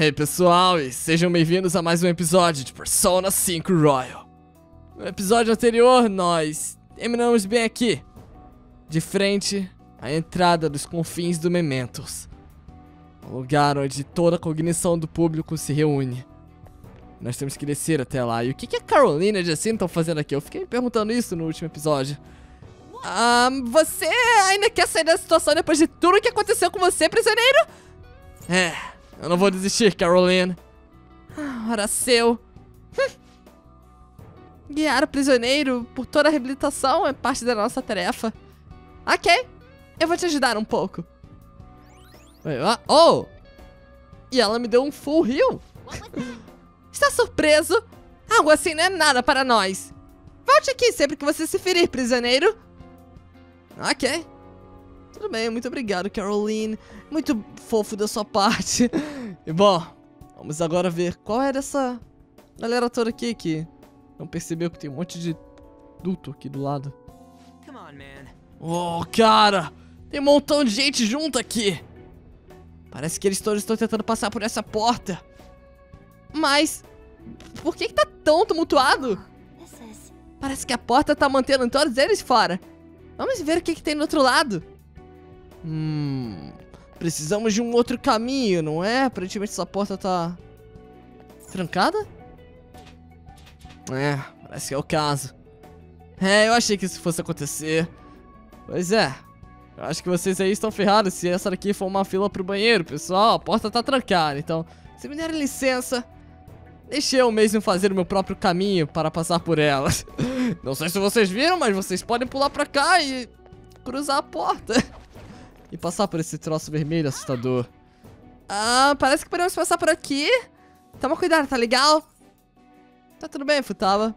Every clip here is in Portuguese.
Hey pessoal, e sejam bem-vindos a mais um episódio de Persona 5 Royal. No episódio anterior, nós terminamos bem aqui, de frente à entrada dos confins do Mementos, um lugar onde toda a cognição do público se reúne. Nós temos que descer até lá. E o que, que a Carolina e a Jacine estão fazendo aqui? Eu fiquei me perguntando isso no último episódio. Ah, você ainda quer sair da situação depois de tudo que aconteceu com você, prisioneiro? É, eu não vou desistir, Caroline. Ah, ora seu. Hum. Guiar o prisioneiro por toda a reabilitação é parte da nossa tarefa. Ok, eu vou te ajudar um pouco. Oh! E ela me deu um full heal. Está surpreso? Algo assim não é nada para nós. Volte aqui sempre que você se ferir, prisioneiro. Ok. Tudo bem, muito obrigado, Caroline. Muito fofo da sua parte. E bom, vamos agora ver qual era essa galera toda aqui que não percebeu que tem um monte de duto aqui do lado. Oh, cara! Tem um montão de gente junto aqui. Parece que eles todos estão tentando passar por essa porta. Mas, por que, que tá tão tumultuado? Parece que a porta tá mantendo todos eles fora. Vamos ver o que, que tem do outro lado. Hum. Precisamos de um outro caminho, não é? Aparentemente essa porta tá. trancada? É, parece que é o caso. É, eu achei que isso fosse acontecer. Pois é. Eu acho que vocês aí estão ferrados se essa daqui for uma fila pro banheiro, pessoal. A porta tá trancada, então, se me derem licença, deixe eu mesmo fazer o meu próprio caminho para passar por ela. Não sei se vocês viram, mas vocês podem pular pra cá e cruzar a porta. E passar por esse troço vermelho assustador. Ah, parece que podemos passar por aqui. Toma cuidado, tá legal? Tá tudo bem, Futaba.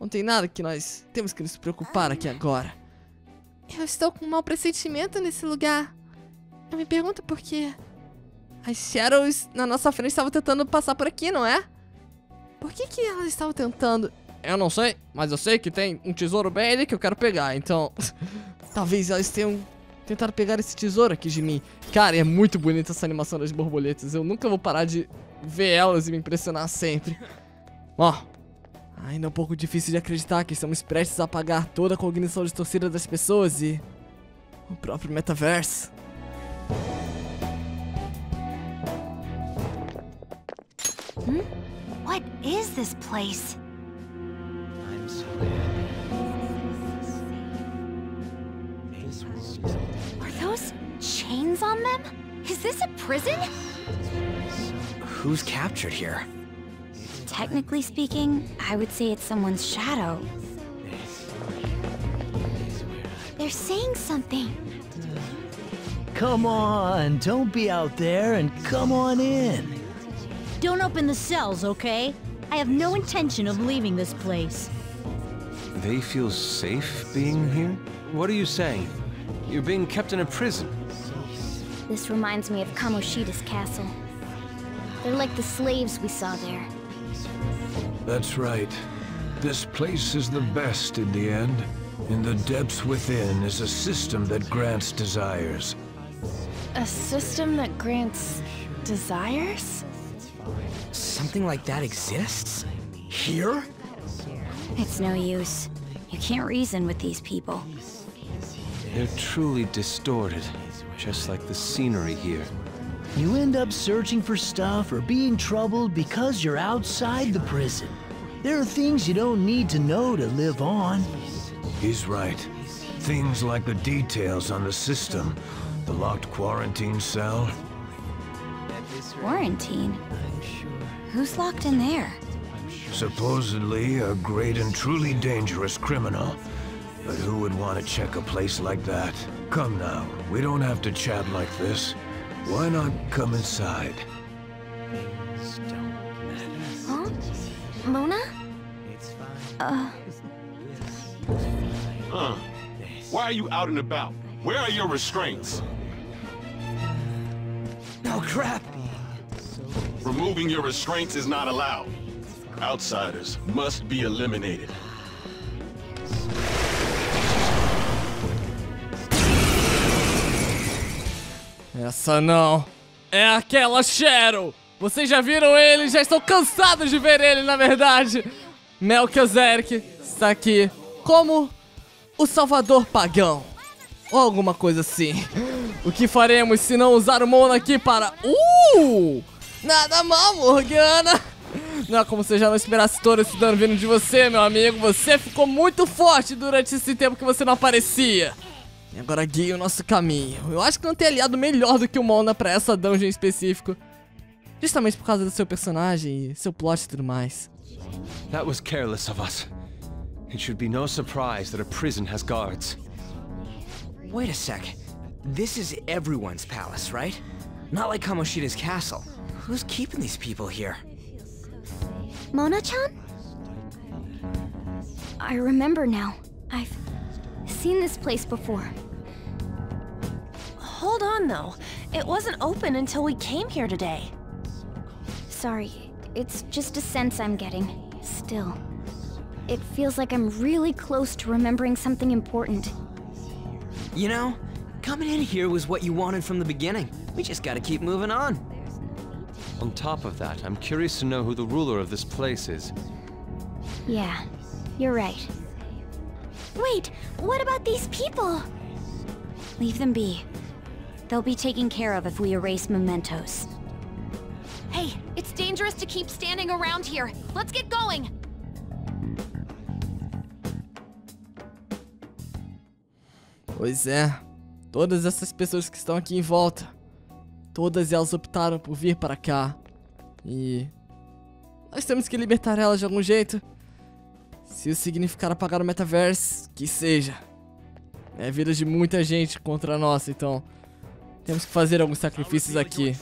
Não tem nada que nós temos que nos preocupar aqui agora. Eu estou com um mau pressentimento nesse lugar. Eu me pergunto por quê. As Shadows na nossa frente estavam tentando passar por aqui, não é? Por que que elas estavam tentando? Eu não sei, mas eu sei que tem um tesouro bem ali que eu quero pegar, então... Talvez elas tenham tentado pegar esse tesouro aqui de mim. Cara, é muito bonita essa animação das borboletas. Eu nunca vou parar de ver elas e me impressionar sempre. Ó, ainda é um pouco difícil de acreditar que estamos prestes a apagar toda a cognição distorcida das pessoas e... o próprio metaverso. Hmm? What is this place? Are those chains on them? Is this a prison? Who's captured here? Technically speaking, I would say it's someone's shadow. They're saying something. Come on, don't be out there and come on in. Don't open the cells, okay? I have no intention of leaving this place. They feel safe being here? What are you saying? You're being kept in a prison. This reminds me of Kamoshida's castle. They're like the slaves we saw there. That's right. This place is the best in the end. In the depths within is a system that grants desires. A system that grants desires? Something like that exists? Here? It's no use. You can't reason with these people. They're truly distorted, just like the scenery here. You end up searching for stuff or being troubled because you're outside the prison. There are things you don't need to know to live on. He's right. Things like the details on the system, the locked quarantine cell. Quarantine? Who's locked in there? Supposedly a great and truly dangerous criminal. But who would want to check a place like that? Come now, we don't have to chat like this. Why not come inside? Huh? Luna? Uh... Huh. Why are you out and about? Where are your restraints? Oh, crap! Removing your restraints is not allowed. Outsiders must be eliminated. Essa não. É aquela Cheryl. Vocês já viram ele, já estão cansados de ver ele, na verdade. Melchizedek está aqui como o salvador pagão. Ou alguma coisa assim. O que faremos se não usar o Mona aqui para... Uh! Nada mal, Morgana. Não é como se já não esperasse todo esse dano vindo de você, meu amigo. Você ficou muito forte durante esse tempo que você não aparecia. E agora guia o nosso caminho. Eu acho que não tem aliado melhor do que o Mona pra essa dungeon em específico. Justamente por causa do seu personagem e seu plot e tudo mais. That was careless of us. It should be no surprise that a prison has guards. Wait a sec. This is everyone's palace, right? Not like Kamoshida's castle. Who's keeping these people here? Mona-chan? I remember now. I've seen this place before. Hold on, though. It wasn't open until we came here today. Sorry, it's just a sense I'm getting. Still. It feels like I'm really close to remembering something important. You know, coming in here was what you wanted from the beginning. We just gotta keep moving on. On top of that, I'm curious to know who the ruler of this place is. Yeah, you're right. Wait, what about these people? Leave them be. They'll be taken care of if we erase mementos. Hey, it's dangerous to keep standing around here. Let's get going. Pois é, todas essas pessoas que estão aqui em volta, todas elas optaram por vir para cá. E nós temos que libertar elas de algum jeito. Se isso significar apagar o metaverse, que seja. É a vida de muita gente contra a nossa, então temos que fazer alguns sacrifícios aqui.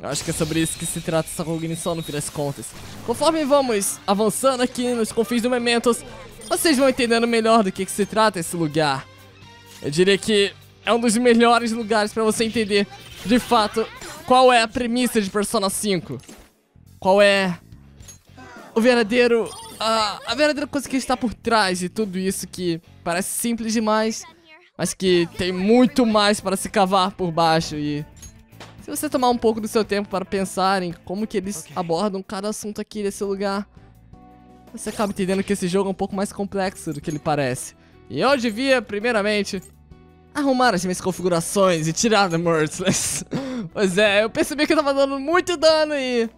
Eu acho que é sobre isso que se trata essa cognição no fim das contas. Conforme vamos avançando aqui nos confins do Mementos, vocês vão entendendo melhor do que, que se trata esse lugar. Eu diria que é um dos melhores lugares para você entender, de fato, qual é a premissa de Persona 5. Qual é o verdadeiro... A, a verdadeira coisa que está por trás de tudo isso que parece simples demais, mas que tem muito mais para se cavar por baixo e... Se você tomar um pouco do seu tempo para pensar em como que eles abordam cada assunto aqui nesse lugar, você acaba entendendo que esse jogo é um pouco mais complexo do que ele parece. E eu devia, primeiramente, arrumar as minhas configurações e tirar The Merciless. pois é, eu percebi que eu tava dando muito dano e...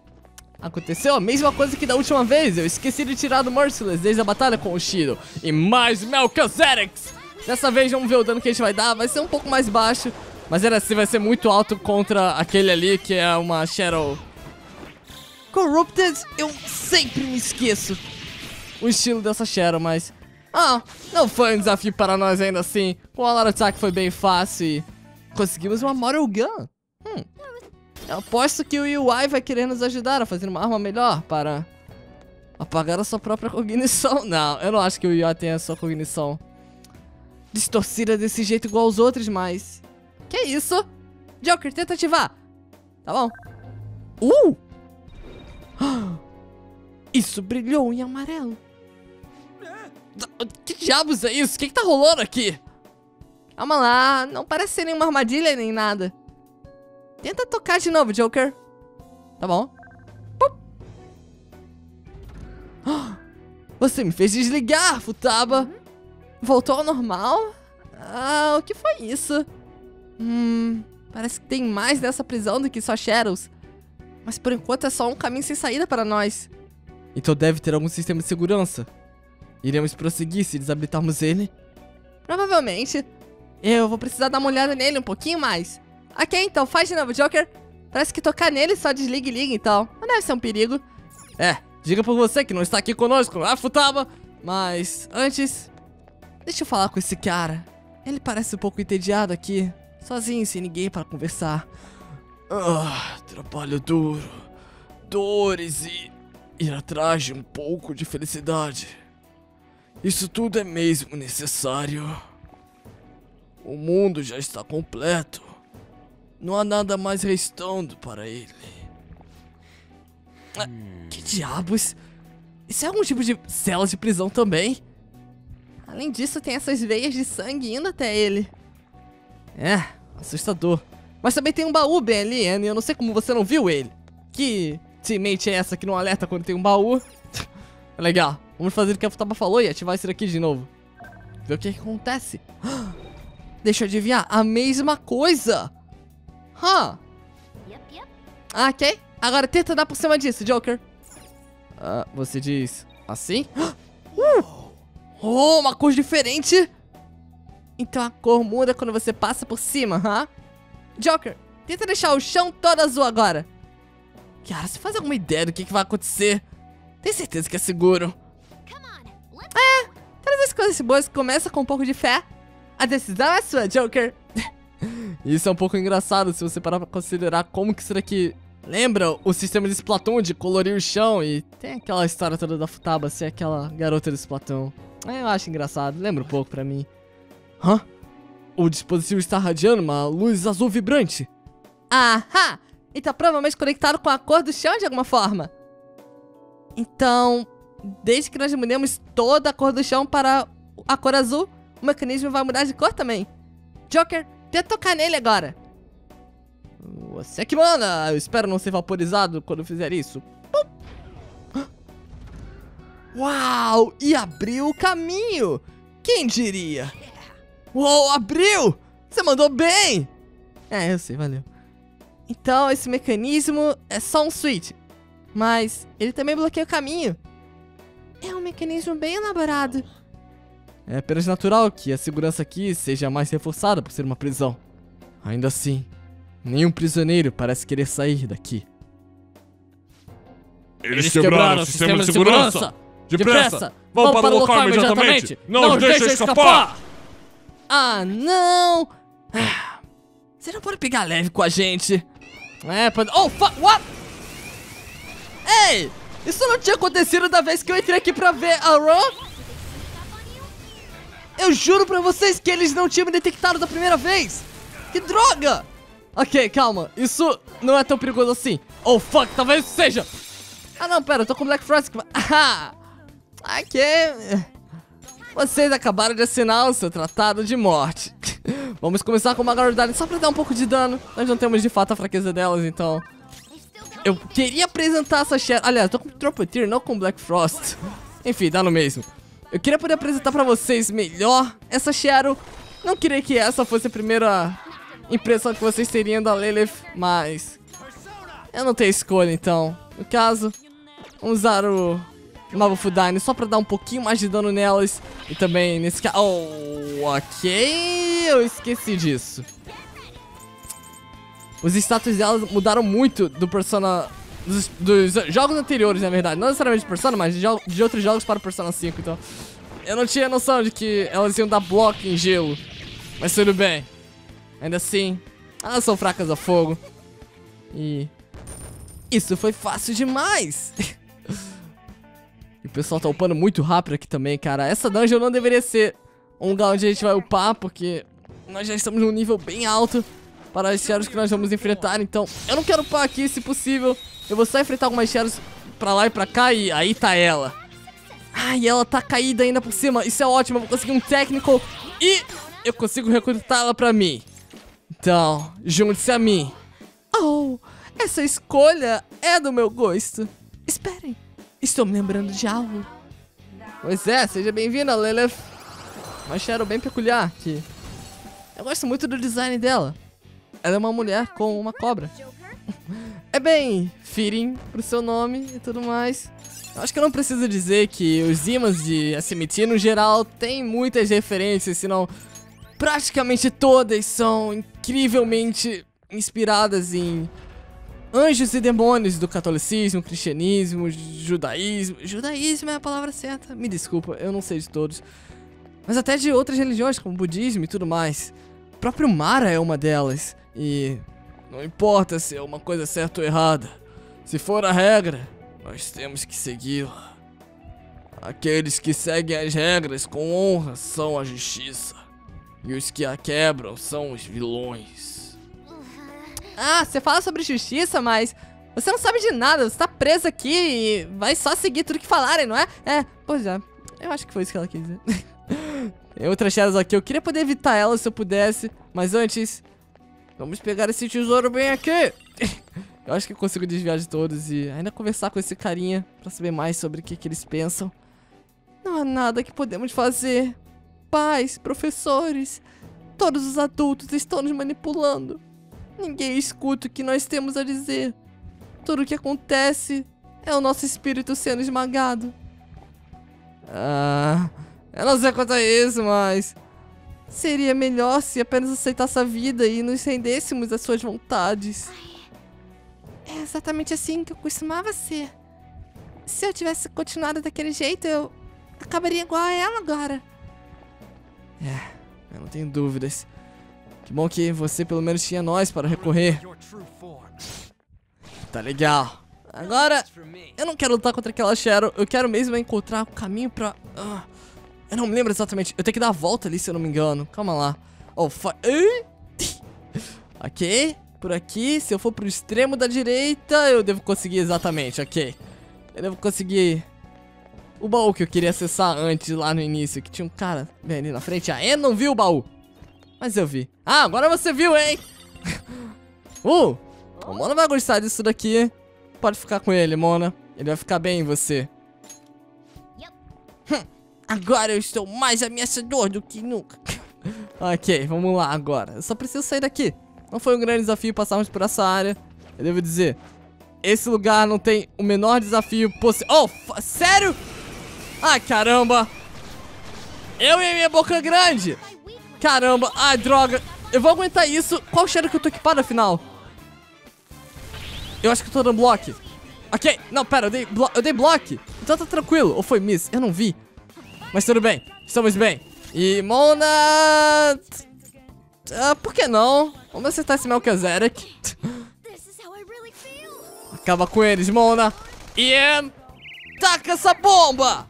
Aconteceu a mesma coisa que da última vez, eu esqueci de tirar do Merciless desde a batalha com o Shiro. E mais Melchizedek! Dessa vez vamos ver o dano que a gente vai dar, vai ser um pouco mais baixo. Mas era assim, vai ser muito alto contra aquele ali que é uma Shadow... Corrupted, eu sempre me esqueço o estilo dessa Shadow, mas... Ah, não foi um desafio para nós ainda assim. Com a Lara Attack foi bem fácil e... Conseguimos uma Mortal Gun. Hum. Eu aposto que o UI vai querer nos ajudar a fazer uma arma melhor para... Apagar a sua própria cognição. Não, eu não acho que o UI tenha a sua cognição distorcida desse jeito igual aos outros, mas... Que isso? Joker, tenta ativar. Tá bom. Uh! Isso brilhou em amarelo. Que diabos é isso? O que, que tá rolando aqui? Calma lá, não parece ser nenhuma armadilha nem nada. Tenta tocar de novo, Joker. Tá bom. Pum. Você me fez desligar, Futaba. Voltou ao normal? Ah, o que foi isso? Hum, parece que tem mais dessa prisão do que só Shadows. Mas por enquanto é só um caminho sem saída para nós. Então deve ter algum sistema de segurança. Iremos prosseguir se desabilitarmos ele? Provavelmente. Eu vou precisar dar uma olhada nele um pouquinho mais. Ok, então faz de novo, Joker. Parece que tocar nele só desliga e liga então. Não deve ser um perigo. É, diga por você que não está aqui conosco, ah, Futaba. Mas, antes... Deixa eu falar com esse cara. Ele parece um pouco entediado aqui. Sozinho, sem ninguém para conversar. Ah, trabalho duro. Dores e... Ir atrás de um pouco de felicidade. Isso tudo é mesmo necessário. O mundo já está completo. Não há nada mais restando para ele. Ah, que diabos? Isso é algum tipo de cela de prisão também? Além disso, tem essas veias de sangue indo até ele. É, assustador. Mas também tem um baú bem ali, Anne, eu não sei como você não viu ele. Que teammate é essa que não alerta quando tem um baú? Legal. Vamos fazer o que a Futaba falou e ativar isso aqui de novo. Ver o que, que acontece. Deixa eu adivinhar. A mesma coisa. Huh. Yep, yep. Ah, ok. Agora tenta dar por cima disso, Joker. Ah, você diz assim? Uh! Oh, uma cor diferente. Então a cor muda quando você passa por cima, hã? Joker, tenta deixar o chão todo azul agora. Cara, você faz alguma ideia do que, que vai acontecer? Tem certeza que é seguro? É, todas as coisas boas começam com um pouco de fé. A decisão é sua, Joker. Isso é um pouco engraçado se você parar pra considerar como que isso daqui lembra o sistema de Splatoon de colorir o chão e tem aquela história toda da Futaba ser aquela garota de Splatoon. É, eu acho engraçado, lembra um pouco pra mim. Hã? O dispositivo está radiando uma luz azul vibrante. Ahá! E tá provavelmente conectado com a cor do chão de alguma forma. Então, desde que nós mudemos toda a cor do chão para a cor azul, o mecanismo vai mudar de cor também. Joker, tenta tocar nele agora. Você que manda! Eu espero não ser vaporizado quando fizer isso. Uau! E abriu o caminho! Quem diria? Uou, abriu! Você mandou bem! É, eu sei, valeu. Então, esse mecanismo é só um switch. Mas ele também bloqueia o caminho. É um mecanismo bem elaborado. É apenas natural que a segurança aqui seja mais reforçada por ser uma prisão. Ainda assim, nenhum prisioneiro parece querer sair daqui. Eles, quebraram, o sistema, de segurança! Depressa! Vão para o local imediatamente! Não, os deixem escapar! Ah, não! Ah, Você não pode pegar leve com a gente. É, pode... Oh, fuck, what? Ei! Isso não tinha acontecido da vez que eu entrei aqui pra ver a Ron? Eu juro pra vocês que eles não tinham me detectado da primeira vez! Que droga! Ok, calma. Isso não é tão perigoso assim. Oh, fuck, talvez seja. Ah, não, pera, eu tô com Black Frost. Ah, ok. Vocês acabaram de assinar o seu tratado de morte. Vamos começar com uma Gardane só pra dar um pouco de dano. Nós não temos de fato a fraqueza delas, então... Eu queria apresentar essa Shadow... Aliás, tô com Trumpeteer, não com Black Frost. Enfim, dá no mesmo. Eu queria poder apresentar pra vocês melhor essa Shadow. Não queria que essa fosse a primeira impressão que vocês teriam da Lilith, mas... Eu não tenho escolha, então. No caso, vamos usar o Novo Fudine só pra dar um pouquinho mais de dano nelas. E também nesse caso... Oh, ok. Eu esqueci disso. Os status delas mudaram muito do Persona... Dos, dos jogos anteriores, na verdade. Não necessariamente de Persona, mas de, de outros jogos para Persona 5, então... Eu não tinha noção de que elas iam dar bloco em gelo. Mas tudo bem. Ainda assim, elas são fracas a fogo. E... Isso foi fácil demais! e o pessoal tá upando muito rápido aqui também, cara. Essa dungeon não deveria ser um lugar onde a gente vai upar, porque nós já estamos num nível bem alto para as shadows que nós vamos enfrentar. Então, eu não quero upar aqui, se possível. Eu vou só enfrentar algumas shadows pra lá e pra cá e aí tá ela. Ah, e ela tá caída ainda por cima. Isso é ótimo, eu vou conseguir um técnico e eu consigo recrutá-la pra mim. Então, junte-se a mim. Oh, essa escolha é do meu gosto. Esperem, estou me lembrando de algo. Pois é, seja bem-vinda, Lilith. Uma Shadow bem peculiar que... Eu gosto muito do design dela. Ela é uma mulher com uma cobra. É bem fitting pro seu nome e tudo mais. Eu acho que eu não preciso dizer que os imãs de SMT no geral têm muitas referências, senão praticamente todas são incrivelmente inspiradas em anjos e demônios do catolicismo, cristianismo, judaísmo. Judaísmo é a palavra certa. Me desculpa, eu não sei de todos. Mas até de outras religiões, como budismo e tudo mais. O próprio Mara é uma delas. E não importa se é uma coisa certa ou errada. Se for a regra, nós temos que segui-la. Aqueles que seguem as regras com honra são a justiça. E os que a quebram são os vilões. Ah, você fala sobre justiça, mas você não sabe de nada. Você tá preso aqui e vai só seguir tudo que falarem, não é? É, pois é. Eu acho que foi isso que ela quis dizer. Tem outras shadows aqui. Eu queria poder evitar elas se eu pudesse. Mas antes, vamos pegar esse tesouro bem aqui. Eu acho que eu consigo desviar de todos e ainda conversar com esse carinha pra saber mais sobre o que, que eles pensam. Não há nada que podemos fazer. Pais, professores, todos os adultos estão nos manipulando. Ninguém escuta o que nós temos a dizer. Tudo o que acontece é o nosso espírito sendo esmagado. Ah, eu não sei quanto a isso, mas seria melhor se apenas aceitasse a vida e nos rendêssemos às suas vontades. É exatamente assim que eu costumava ser. Se eu tivesse continuado daquele jeito, eu acabaria igual a ela agora. É, eu não tenho dúvidas. Que bom que você pelo menos tinha nós para recorrer. Tá legal. Agora, eu não quero lutar contra aquela Shadow. Eu quero mesmo encontrar o caminho pra... Uh, eu não me lembro exatamente. Eu tenho que dar a volta ali, se eu não me engano. Calma lá. Oh, fa... ok. Por aqui. Se eu for pro extremo da direita, eu devo conseguir exatamente. Ok. Eu devo conseguir... O baú que eu queria acessar antes, lá no início. Que tinha um cara bem ali na frente. Ah, eu não vi o baú. Mas eu vi. Ah, agora você viu, hein? uh, o Mona vai gostar disso daqui. Pode ficar com ele, Mona. Ele vai ficar bem em você. Hum, agora eu estou mais ameaçador do que nunca. ok, vamos lá agora. Eu só preciso sair daqui. Não foi um grande desafio passarmos por essa área. Eu devo dizer, esse lugar não tem o menor desafio possível. Oh, sério? Ai, caramba. Eu e a minha boca grande. Caramba, ai, droga. Eu vou aguentar isso. Qual cheiro que eu tô equipado, afinal? Eu acho que eu tô dando bloco. Ok, não, pera, eu dei, eu dei bloco. Então tá tranquilo. Ou foi miss? Eu não vi. Mas tudo bem, estamos bem. E Mona... Uh, por que não? Vamos acertar esse Melchizedek. Acaba com eles, Mona. Ian, taca essa bomba!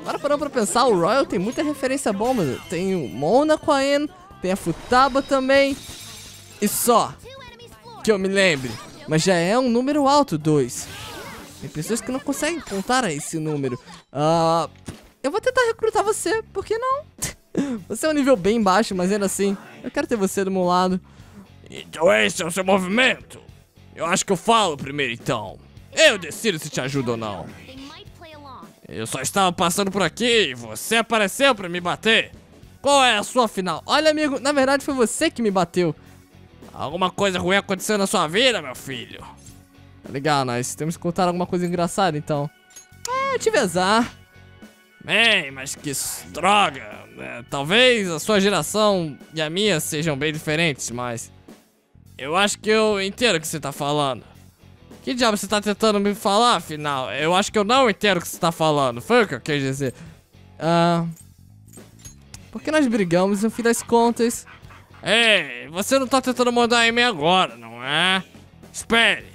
Agora parando pra pensar, o Royal tem muita referência a bombas. Tem o Mona com a Ian, tem a Futaba também. E só que eu me lembre. Mas já é um número alto, 2. Tem pessoas que não conseguem contar a esse número. Uh, eu vou tentar recrutar você, por que não? você é um nível bem baixo, mas ainda assim, eu quero ter você do meu lado. Então esse é o seu movimento? Eu acho que eu falo primeiro então. Eu decido se te ajuda ou não. Eu só estava passando por aqui e você apareceu pra me bater. Qual é a sua final? Olha, amigo, na verdade foi você que me bateu. Alguma coisa ruim aconteceu na sua vida, meu filho? Tá legal, nós temos que contar alguma coisa engraçada, então. É, eu tive azar. Bem, mas que droga. É, talvez a sua geração e a minha sejam bem diferentes, mas... Eu acho que eu entendo o que você tá falando. Que diabo você tá tentando me falar, afinal? Eu acho que eu não entendo o que você tá falando. Foi o que eu quis dizer. Ah... Porque nós brigamos, no fim das contas... Ei, você não tá tentando mandar em mim agora, não é? Espere.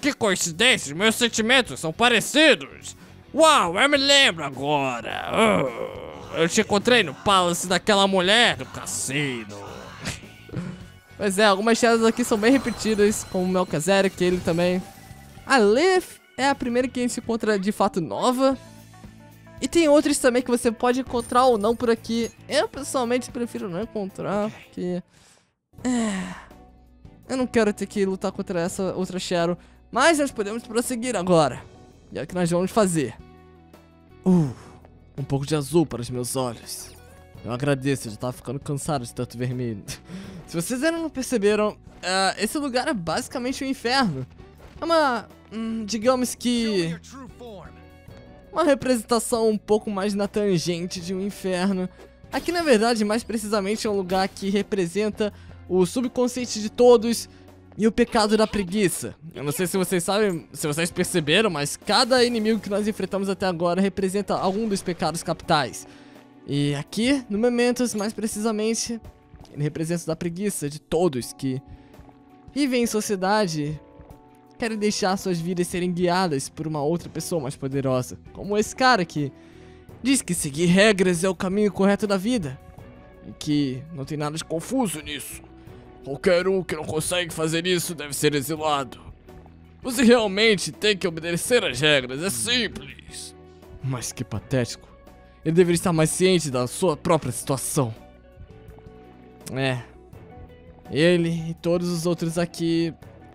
Que coincidência, meus sentimentos são parecidos. Uau, eu me lembro agora. Oh, eu te encontrei no palace daquela mulher do cassino. pois é, algumas chaves aqui são bem repetidas, como o Melchizedek, ele também. A Lef é a primeira que a gente encontra de fato nova. E tem outros também que você pode encontrar ou não por aqui. Eu pessoalmente prefiro não encontrar, porque. É. Eu não quero ter que lutar contra essa outra Shadow. Mas nós podemos prosseguir agora. E é o que nós vamos fazer. Uh, um pouco de azul para os meus olhos. Eu agradeço, eu já tava ficando cansado de tanto vermelho. Se vocês ainda não perceberam, uh, esse lugar é basicamente um inferno. É uma. Hum, digamos que uma representação um pouco mais na tangente de um inferno. Aqui, na verdade, mais precisamente, é um lugar que representa o subconsciente de todos e o pecado da preguiça. Eu não sei se vocês sabem, se vocês perceberam, mas cada inimigo que nós enfrentamos até agora representa algum dos pecados capitais. E aqui, no Mementos, mais precisamente, ele representa da preguiça de todos que vivem em sociedade querem deixar suas vidas serem guiadas por uma outra pessoa mais poderosa, como esse cara que diz que seguir regras é o caminho correto da vida e que não tem nada de confuso nisso. Qualquer um que não consegue fazer isso deve ser exilado. Você realmente tem que obedecer às regras, é simples. Mas que patético. Ele deveria estar mais ciente da sua própria situação. É. Ele e todos os outros aqui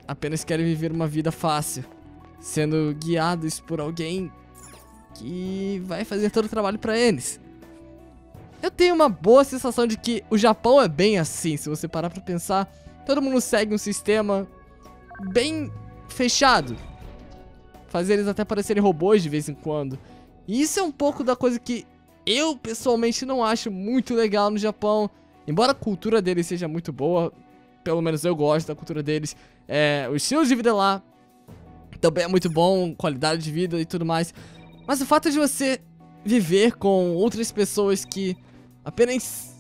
apenas querem viver uma vida fácil, sendo guiados por alguém que vai fazer todo o trabalho para eles. Eu tenho uma boa sensação de que o Japão é bem assim, se você parar pra pensar. Todo mundo segue um sistema bem fechado. Fazer eles até parecerem robôs de vez em quando. E isso é um pouco da coisa que eu pessoalmente não acho muito legal no Japão. Embora a cultura deles seja muito boa, pelo menos eu gosto da cultura deles. É, o estilo de vida lá também é muito bom, qualidade de vida e tudo mais. Mas o fato de você viver com outras pessoas que apenas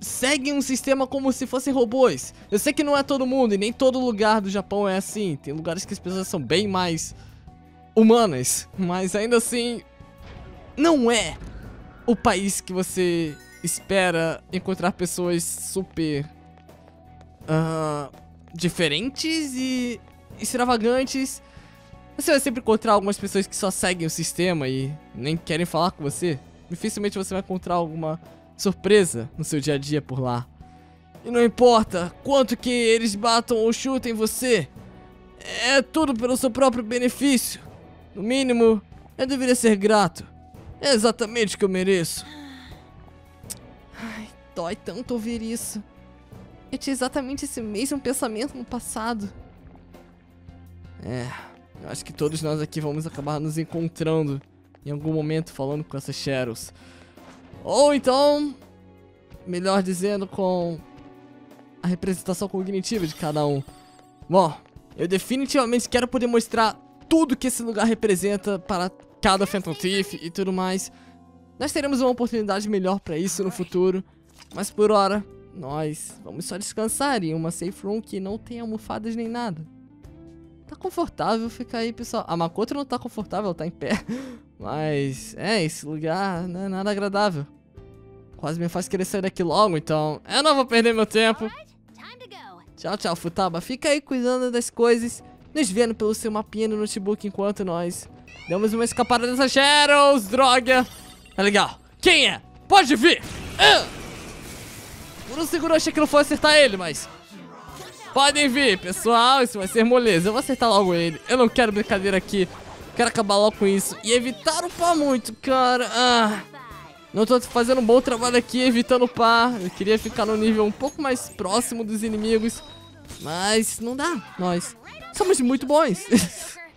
seguem um sistema como se fossem robôs. Eu sei que não é todo mundo e nem todo lugar do Japão é assim. Tem lugares que as pessoas são bem mais humanas, mas ainda assim não é o país que você espera encontrar pessoas super uh, diferentes e extravagantes. Você vai sempre encontrar algumas pessoas que só seguem o sistema e nem querem falar com você. Dificilmente você vai encontrar alguma surpresa no seu dia a dia por lá. E não importa quanto que eles batam ou chutem você, é tudo pelo seu próprio benefício. No mínimo, eu deveria ser grato. É exatamente o que eu mereço. Ai, dói tanto ouvir isso. Eu tinha exatamente esse mesmo pensamento no passado. É, eu acho que todos nós aqui vamos acabar nos encontrando em algum momento falando com essas Shadows. Ou então, melhor dizendo, com a representação cognitiva de cada um. Bom, eu definitivamente quero poder mostrar tudo que esse lugar representa para cada Phantom Thief e tudo mais. Nós teremos uma oportunidade melhor para isso no futuro, mas por hora, nós vamos só descansar em uma safe room que não tem almofadas nem nada. Tá confortável ficar aí, pessoal. A Makoto não tá confortável, tá em pé. Mas, é, esse lugar não é nada agradável. Quase me faz querer sair daqui logo, então eu não vou perder meu tempo. Tchau, tchau, Futaba. Fica aí cuidando das coisas, nos vendo pelo seu mapinha no notebook enquanto nós damos uma escapada dessa Shadows, droga. É legal. Quem é? Pode vir. Uh! Por um segundo eu achei que não fosse acertar ele, mas... Podem vir, pessoal. Isso vai ser moleza. Eu vou acertar logo ele. Eu não quero brincadeira aqui. Quero acabar logo com isso. E evitar o pá muito, cara. Ah... Não tô fazendo um bom trabalho aqui, evitando o par. Eu queria ficar no nível um pouco mais próximo dos inimigos. Mas não dá. Nós somos muito bons.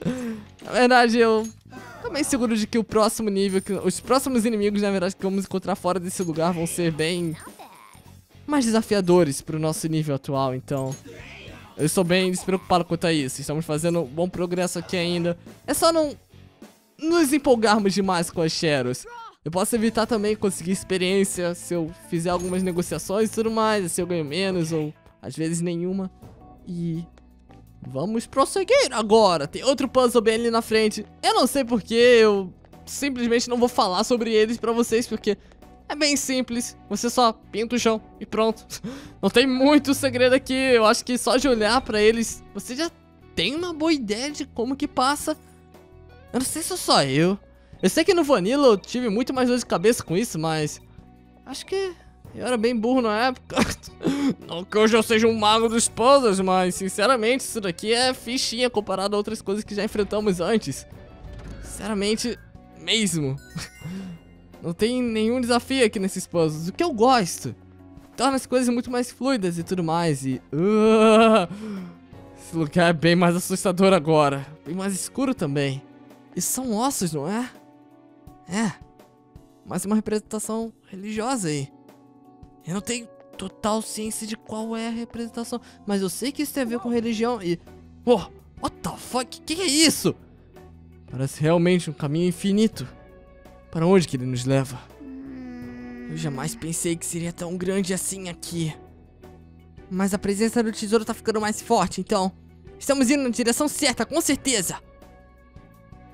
na verdade, eu tô seguro de que o próximo nível, os próximos inimigos, na verdade, que vamos encontrar fora desse lugar vão ser bem mais desafiadores pro nosso nível atual. Então, eu estou bem despreocupado quanto a isso. Estamos fazendo bom progresso aqui ainda. É só não nos empolgarmos demais com as Sheros. Eu posso evitar também conseguir experiência se eu fizer algumas negociações e tudo mais, se eu ganho menos ou às vezes nenhuma. E vamos prosseguir agora. Tem outro puzzle bem ali na frente. Eu não sei porque eu simplesmente não vou falar sobre eles pra vocês, porque é bem simples. Você só pinta o chão e pronto. Não tem muito segredo aqui. Eu acho que só de olhar pra eles, você já tem uma boa ideia de como que passa. Eu não sei se sou só eu. Eu sei que no Vanilla eu tive muito mais dor de cabeça com isso, mas... Acho que eu era bem burro na época. Não que hoje eu seja um mago dos puzzles, mas sinceramente isso daqui é fichinha comparado a outras coisas que já enfrentamos antes. Sinceramente, mesmo. Não tem nenhum desafio aqui nesses puzzles, o que eu gosto. Torna as coisas muito mais fluidas e tudo mais, e... Uh, esse lugar é bem mais assustador agora. Bem mais escuro também. E são ossos, não é? É, mas uma representação religiosa aí. Eu não tenho total ciência de qual é a representação, mas eu sei que isso tem a ver com religião e... Oh, what the fuck? Que que é isso? Parece realmente um caminho infinito. Para onde que ele nos leva? Eu jamais pensei que seria tão grande assim aqui. Mas a presença do tesouro tá ficando mais forte, então... Estamos indo na direção certa, com certeza!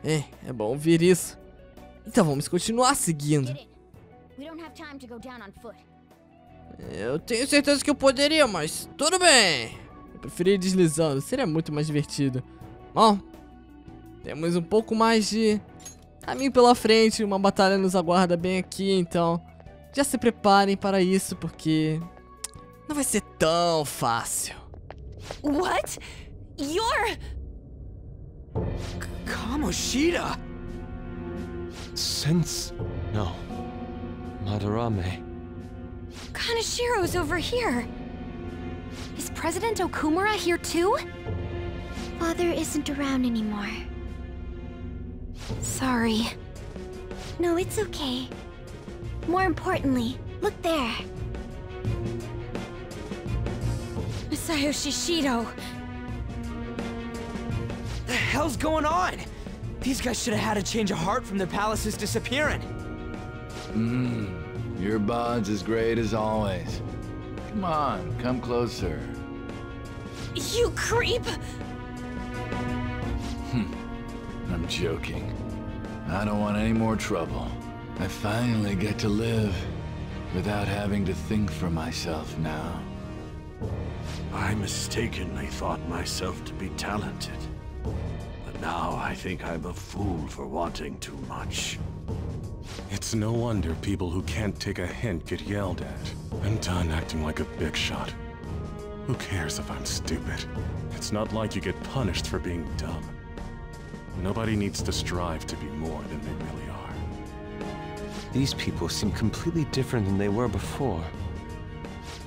É, é bom ver isso. Então vamos continuar seguindo. Eu tenho certeza que eu poderia, mas tudo bem. Eu preferi ir deslizando, seria muito mais divertido. Bom, temos um pouco mais de caminho pela frente, uma batalha nos aguarda bem aqui, então já se preparem para isso, porque não vai ser tão fácil. What? You're... Kamoshida! Sense... No. Madarame. Kanashiro's over here. Is President Okumura here too? Father isn't around anymore. Sorry. No, it's okay. More importantly, look there. Masayoshi Shido. The hell's going on? These guys should have had a change of heart from their palaces disappearing. Mmm, your bond's as great as always. Come on, come closer. You creep! I'm joking. I don't want any more trouble. I finally get to live without having to think for myself now. I mistakenly thought myself to be talented. But now I think I'm a fool for wanting too much. It's no wonder people who can't take a hint get yelled at. I'm done acting like a big shot. Who cares if I'm stupid? It's not like you get punished for being dumb. Nobody needs to strive to be more than they really are. These people seem completely different than they were before.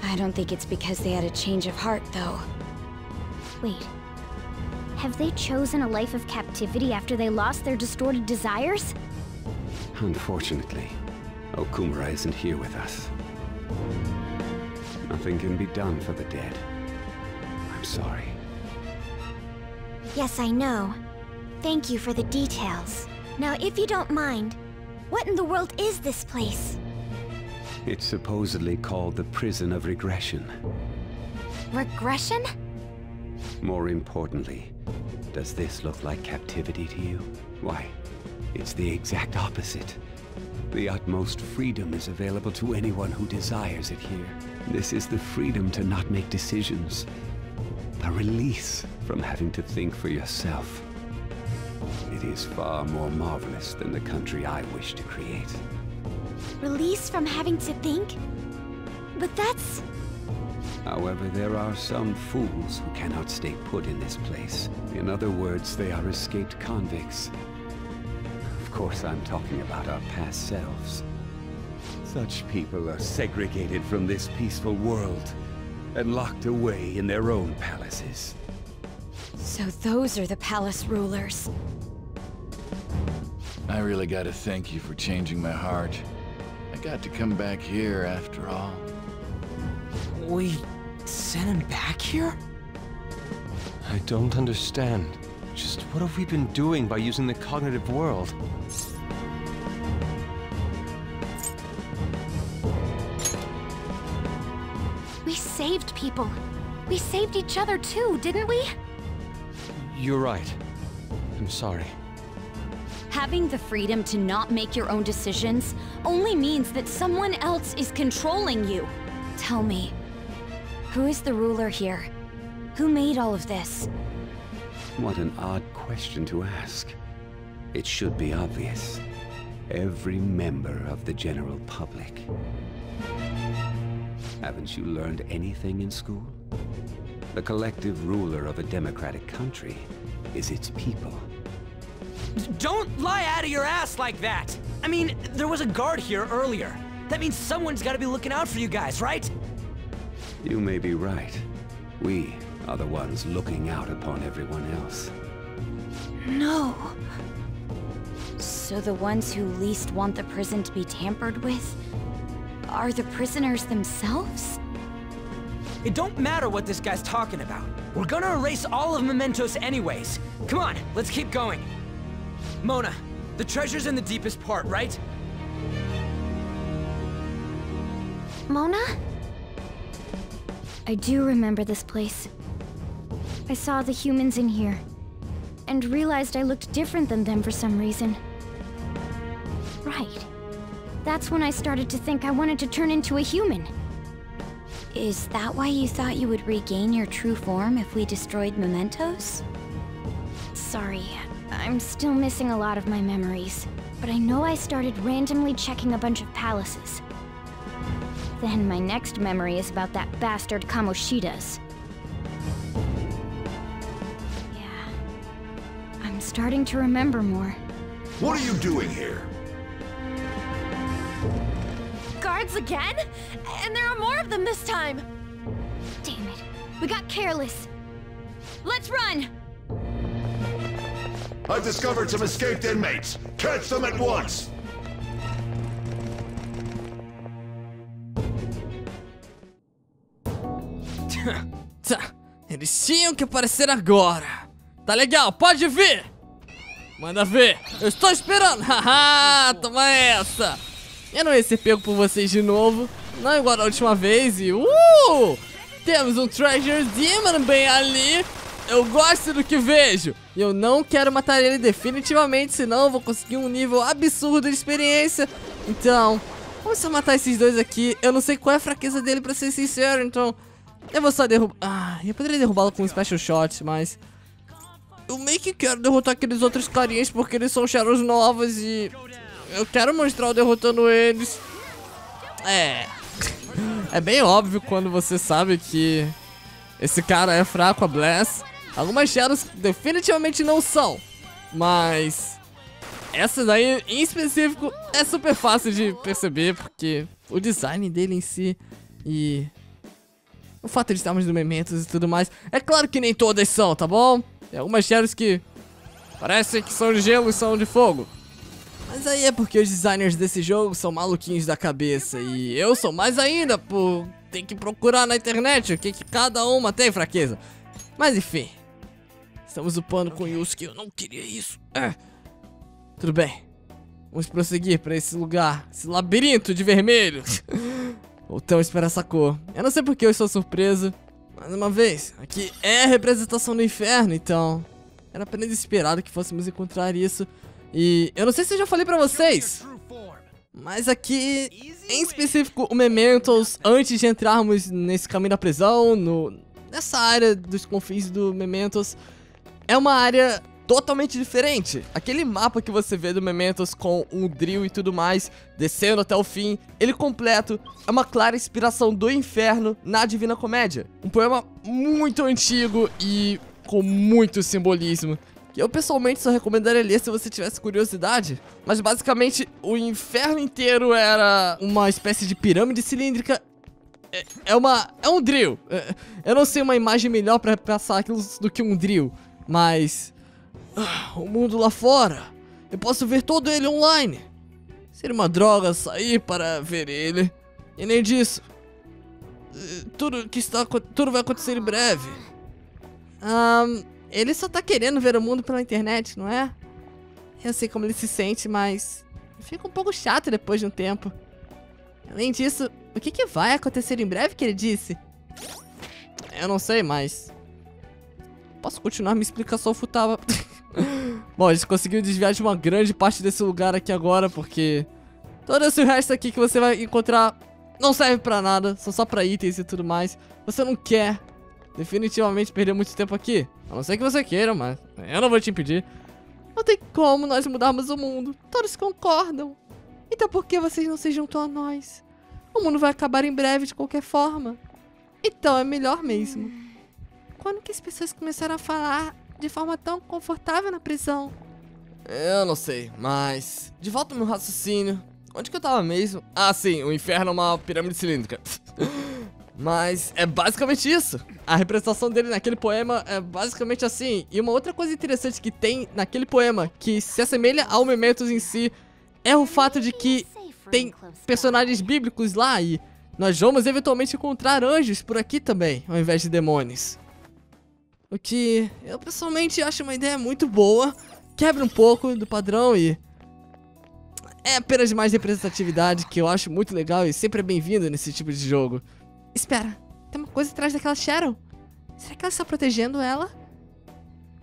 I don't think it's because they had a change of heart, though. Wait. Have they chosen a life of captivity after they lost their distorted desires? Unfortunately, Okumura isn't here with us. Nothing can be done for the dead. I'm sorry. Yes, I know. Thank you for the details. Now, if you don't mind, what in the world is this place? It's supposedly called the Prison of Regression. Regression? More importantly, does this look like captivity to you? Why, it's the exact opposite. The utmost freedom is available to anyone who desires it here. This is the freedom to not make decisions. A release from having to think for yourself. It is far more marvelous than the country I wish to create. Release from having to think? But that's... However, there are some fools who cannot stay put in this place. In other words, they are escaped convicts. Of course, I'm talking about our past selves. Such people are segregated from this peaceful world and locked away in their own palaces. So those are the palace rulers. I really gotta thank you for changing my heart. I got to come back here after all. We sent him back here? I don't understand. Just what have we been doing by using the cognitive world? We saved people. We saved each other too, didn't we? You're right. I'm sorry. Having the freedom to not make your own decisions only means that someone else is controlling you. Tell me, who is the ruler here? Who made all of this? What an odd question to ask. It should be obvious. Every member of the general public. Haven't you learned anything in school? The collective ruler of a democratic country is its people. Don't lie out of your ass like that! I mean, there was a guard here earlier. That means someone's gotta be looking out for you guys, right? You may be right. We are the ones looking out upon everyone else. No. So the ones who least want the prison to be tampered with are the prisoners themselves? It don't matter what this guy's talking about. We're gonna erase all of Mementos anyways. Come on, let's keep going. Mona, the treasure's in the deepest part, right? Mona? I do remember this place. I saw the humans in here, and realized I looked different than them for some reason. Right. That's when I started to think I wanted to turn into a human. Is that why you thought you would regain your true form if we destroyed mementos? Sorry, I'm still missing a lot of my memories. But I know I started randomly checking a bunch of palaces. Then my next memory is about that bastard Kamoshida's. Yeah. I'm starting to remember more. What are you doing here? Guards again? And there are more of them this time! Damn it. We got careless. Let's run! I've discovered some escaped inmates. Catch them at once! Tá, eles tinham que aparecer agora. Tá legal, pode vir. Manda ver, eu estou esperando. Haha, toma essa. Eu não ia ser pego por vocês de novo. Não igual a última vez e... Uh! Temos um Treasure Demon bem ali. Eu gosto do que vejo. E eu não quero matar ele definitivamente, senão eu vou conseguir um nível absurdo de experiência. Então, vamos só matar esses dois aqui. Eu não sei qual é a fraqueza dele, pra ser sincero, então... Eu vou só derrubar... Ah, eu poderia derrubá-lo com um Special Shot, mas... Eu meio que quero derrotar aqueles outros carinhas porque eles são Shadows novos e... Eu quero mostrar o derrotando eles. É... É bem óbvio quando você sabe que... Esse cara é fraco a Bless. Algumas Shadows definitivamente não são. Mas... Essa daí, em específico, é super fácil de perceber porque o design dele em si e o fato de estarmos no Mementos e tudo mais. É claro que nem todas são, tá bom? Tem algumas Shadows que parecem que são de gelo e são de fogo. Mas aí é porque os designers desse jogo são maluquinhos da cabeça e eu sou mais ainda por ter que procurar na internet o que, que cada uma tem fraqueza. Mas enfim, estamos upando com Yusuke, eu não queria isso. É. Tudo bem, vamos prosseguir para esse lugar, esse labirinto de vermelho. Voltamos para essa cor. Eu não sei porque eu estou surpreso. Mais uma vez, aqui é a representação do inferno, então... Era apenas esperado que fôssemos encontrar isso. E eu não sei se eu já falei pra vocês. Mas aqui, em específico, o Mementos, antes de entrarmos nesse caminho da prisão, no, nessa área dos confins do Mementos, é uma área totalmente diferente. Aquele mapa que você vê do Mementos com um drill e tudo mais, descendo até o fim, ele completo, é uma clara inspiração do inferno na Divina Comédia. Um poema muito antigo e com muito simbolismo. Que eu pessoalmente só recomendaria ler se você tivesse curiosidade. Mas basicamente o inferno inteiro era uma espécie de pirâmide cilíndrica é, é uma. É um drill. É, eu não sei uma imagem melhor pra passar aquilo do que um drill. Mas. Ah, o mundo lá fora. Eu posso ver todo ele online. Seria uma droga sair para ver ele. E nem disso. Eh, tudo que está. Tudo vai acontecer em breve. Um, ele só tá querendo ver o mundo pela internet, não é? Eu sei como ele se sente, mas. Fica um pouco chato depois de um tempo. Além disso, o que, que vai acontecer em breve que ele disse? Eu não sei, mas. Posso continuar minha explicação futaba. Bom, a gente conseguiu desviar de uma grande parte desse lugar aqui agora, porque todo esse resto aqui que você vai encontrar não serve pra nada, são só pra itens e tudo mais. Você não quer definitivamente perder muito tempo aqui. A não ser que você queira, mas eu não vou te impedir. Não tem como nós mudarmos o mundo. Todos concordam. Então por que vocês não se juntam a nós? O mundo vai acabar em breve de qualquer forma. Então é melhor mesmo. Quando que as pessoas começaram a falar de forma tão confortável na prisão? Eu não sei, mas... De volta ao meu raciocínio. Onde que eu tava mesmo? Ah, sim, o inferno é uma pirâmide cilíndrica. Mas é basicamente isso. A representação dele naquele poema é basicamente assim. E uma outra coisa interessante que tem naquele poema, que se assemelha ao Mementos em si, é o fato de que tem personagens bíblicos lá e nós vamos eventualmente encontrar anjos por aqui também, ao invés de demônios. O que eu pessoalmente acho uma ideia muito boa, quebra um pouco do padrão e é apenas mais representatividade que eu acho muito legal e sempre é bem-vindo nesse tipo de jogo. Espera, tem uma coisa atrás daquela Shadow. Será que ela está protegendo ela?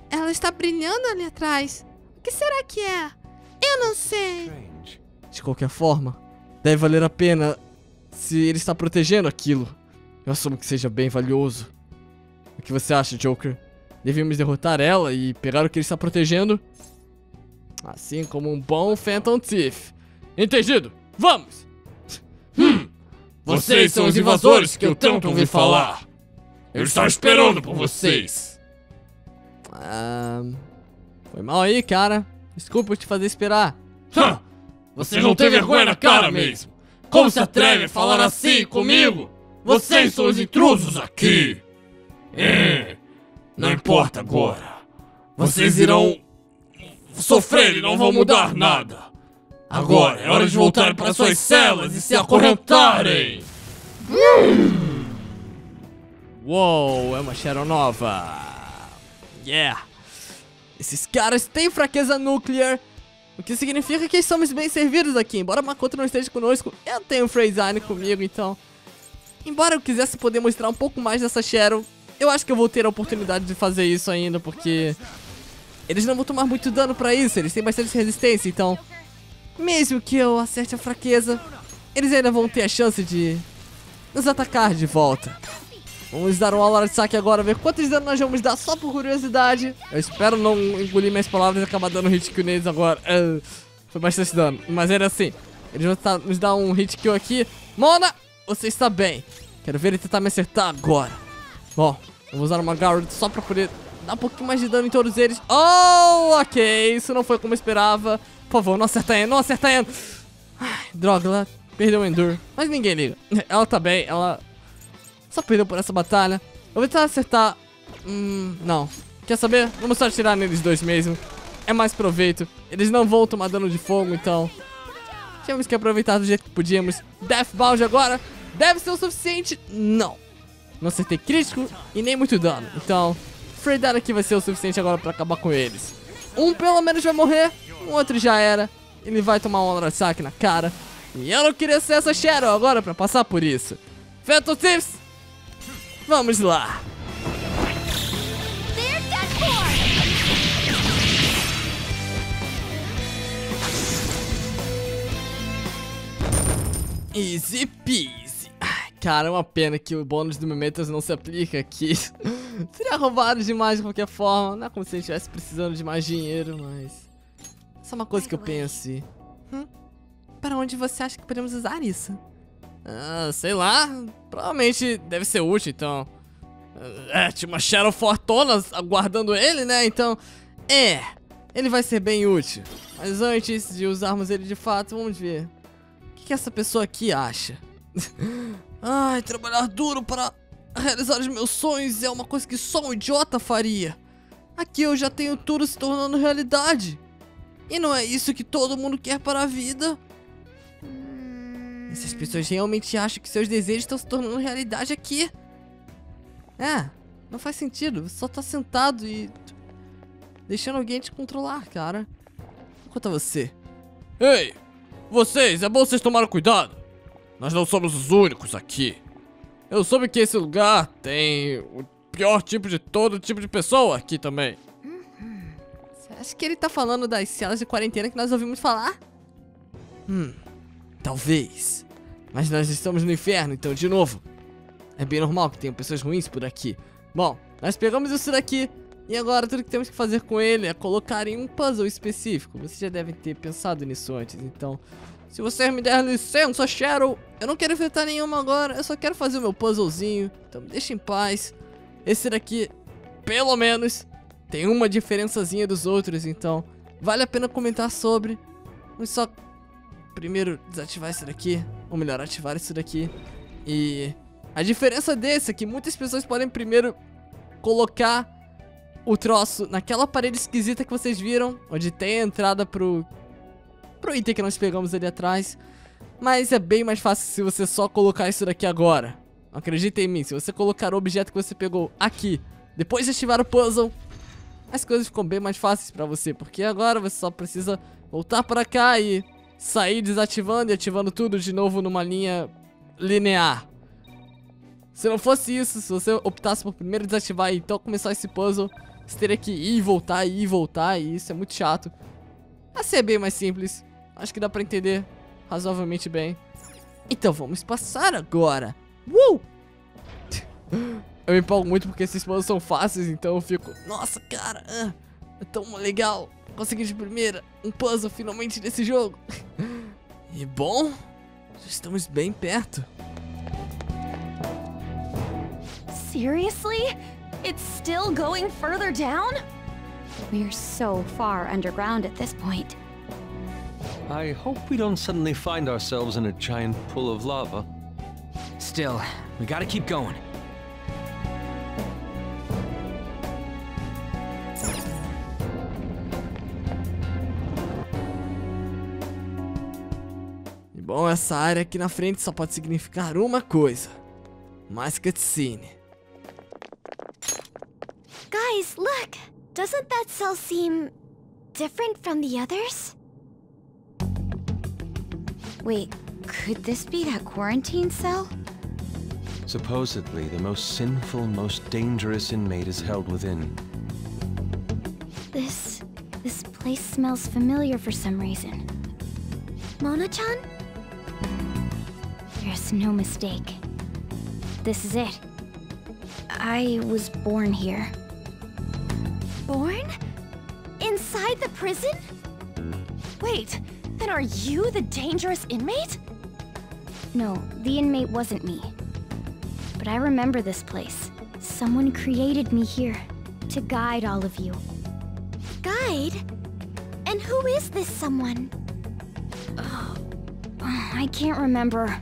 Ela está brilhando ali atrás. O que será que é? Eu não sei. De qualquer forma, deve valer a pena se ele está protegendo aquilo. Eu assumo que seja bem valioso. O que você acha, Joker? Devíamos derrotar ela e pegar o que ele está protegendo? Assim como um bom Phantom Thief. Entendido? Vamos! Hum. Vocês são os invasores que eu tanto ouvi falar. Eu estava esperando por vocês. Ah, Foi mal aí, cara. Desculpa por te fazer esperar. Você não tem vergonha na cara mesmo? Como se atreve a falar assim comigo? Vocês são os intrusos aqui! É, não importa agora. Vocês irão sofrer e não vão mudar nada. Agora é hora de voltarem para suas celas e se acorrentarem! Uou, é uma Shadow nova. Yeah. Esses caras têm fraqueza nuclear. O que significa que estamos bem servidos aqui. Embora Makoto não esteja conosco, eu tenho o Freyzine comigo, então... Embora eu quisesse poder mostrar um pouco mais dessa Shadow, eu acho que eu vou ter a oportunidade de fazer isso ainda, porque... Eles não vão tomar muito dano pra isso, eles têm bastante resistência, então... Mesmo que eu acerte a fraqueza, eles ainda vão ter a chance de nos atacar de volta. Vamos dar um aula de saque agora, ver quantos dano nós vamos dar só por curiosidade. Eu espero não engolir minhas palavras e acabar dando hit kill neles agora. Uh, foi bastante dano, mas era assim. Eles vão nos dar um hit kill aqui. Mona, você está bem. Quero ver ele tentar me acertar agora. Bom, eu vou usar uma Garrett só pra poder dar um pouquinho mais de dano em todos eles. Oh, ok, isso não foi como eu esperava. Por favor, não acerta ele, não acerta ele. Ai, droga, ela perdeu o Endure. Mas ninguém liga. Ela tá bem, ela só perdeu por essa batalha. Eu vou tentar acertar... Hum, não. Quer saber? Vamos só atirar neles dois mesmo. É mais proveito. Eles não vão tomar dano de fogo, então... Tínhamos que aproveitar do jeito que podíamos. Deathbound agora. Deve ser o suficiente. Não. Não acertei crítico e nem muito dano. Então, Freydar aqui vai ser o suficiente agora pra acabar com eles. Um pelo menos vai morrer. O outro já era. Ele vai tomar um Honor Saque na cara. E eu não queria ser essa Shadow agora pra passar por isso. Phantom Tips, Vamos lá. Easy peasy. Cara, é uma pena que o bônus do Memetas não se aplica aqui. Seria roubado demais de qualquer forma. Não é como se a gente estivesse precisando de mais dinheiro, mas... Só uma coisa que eu penso. Hum? Para onde você acha que podemos usar isso? Ah, sei lá. Provavelmente deve ser útil, então. É, tinha uma Shadow Fortuna aguardando ele, né? Então, é. Ele vai ser bem útil. Mas antes de usarmos ele de fato, vamos ver. O que, que essa pessoa aqui acha? Ai, trabalhar duro para realizar os meus sonhos é uma coisa que só um idiota faria. Aqui eu já tenho tudo se tornando realidade. E não é isso que todo mundo quer para a vida. Essas pessoas realmente acham que seus desejos estão se tornando realidade aqui. É, não faz sentido. Você só tá sentado e... Deixando alguém te controlar, cara. Quanto a você. Ei, vocês, é bom vocês tomarem cuidado. Nós não somos os únicos aqui. Eu soube que esse lugar tem o pior tipo de todo tipo de pessoa aqui também. Você acha que ele tá falando das celas de quarentena que nós ouvimos falar? Hum, talvez. Mas nós estamos no inferno, então, de novo, é bem normal que tenham pessoas ruins por aqui. Bom, nós pegamos isso daqui e agora tudo que temos que fazer com ele é colocar em um puzzle específico. Vocês já devem ter pensado nisso antes, então... Se você me der licença, Cheryl, eu não quero enfrentar nenhuma agora, eu só quero fazer o meu puzzlezinho, então me deixa em paz. Esse daqui, pelo menos, tem uma diferençazinha dos outros, então vale a pena comentar sobre. Vamos só primeiro desativar isso daqui, ou melhor, ativar isso daqui. E a diferença desse é que muitas pessoas podem primeiro colocar o troço naquela parede esquisita que vocês viram, onde tem a entrada pro, pro item que nós pegamos ali atrás. Mas é bem mais fácil se você só colocar isso daqui agora. Acredita em mim, se você colocar o objeto que você pegou aqui, depois de ativar o puzzle, as coisas ficam bem mais fáceis pra você, porque agora você só precisa voltar pra cá e sair desativando e ativando tudo de novo numa linha linear. Se não fosse isso, se você optasse por primeiro desativar e então começar esse puzzle, você teria que ir e voltar, ir e voltar, e isso é muito chato. Assim é bem mais simples. Acho que dá pra entender razoavelmente bem. Então vamos passar agora. Uh! Eu me empolgo muito porque esses puzzles são fáceis, então eu fico... Nossa, cara, ah, é tão legal. Consegui de primeira um puzzle finalmente nesse jogo. E bom, já estamos bem perto. Seriously? It's still going further down? We're so far underground at this point. I hope we don't suddenly find ourselves in a giant pool of lava. Still, we gotta keep going. E bom, essa área aqui na frente só pode significar uma coisa. Mais cutscene. Guys, look! Doesn't that cell seem different from the others? Wait, could this be that quarantine cell? Supposedly, the most sinful, most dangerous inmate is held within. This... this place smells familiar for some reason. Mona-chan? There's no mistake. This is it. I was born here. Born? Inside the prison? Wait, then are you the dangerous inmate? No, the inmate wasn't me. But I remember this place. Someone created me here to guide all of you. Guide? And who is this someone? Oh, I can't remember.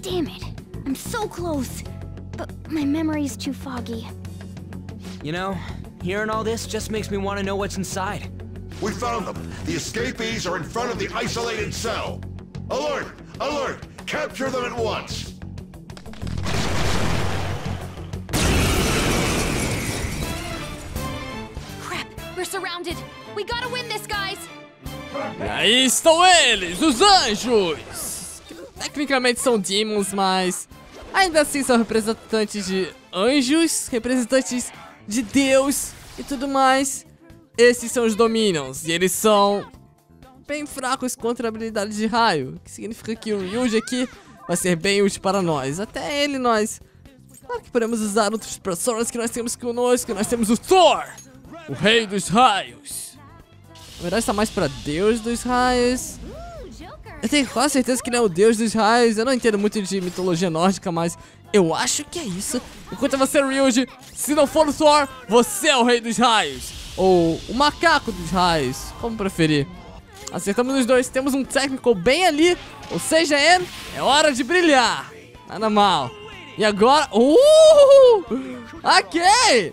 Damn it. I'm so close. But my memory's too foggy. You know, hearing all this just makes me want to know what's inside. We found them. The escapees are in front of the isolated cell. Alert! Alert! Capture them at once! Crap, we're surrounded. We gotta win this, guys. E aí estão eles, os anjos! Que tecnicamente são demons, mas ainda assim são representantes de anjos, representantes de Deus e tudo mais. Esses são os Dominions, e eles são bem fracos contra a habilidade de raio, que significa que o Yuji aqui vai ser bem útil para nós. Até ele nós... Claro que podemos usar outros personagens que nós temos conosco, nós temos o Thor, o Rei dos Raios. Na verdade está mais pra Deus dos Raios. Eu tenho quase certeza que ele é o Deus dos Raios. Eu não entendo muito de mitologia nórdica, mas eu acho que é isso. Enquanto você, Ryuji, se não for o Thor, você é o Rei dos Raios. Ou o Macaco dos Raios, como preferir. Acertamos os dois, temos um técnico bem ali. Ou seja, é, é hora de brilhar. Nada mal. E agora... Uh! Ok!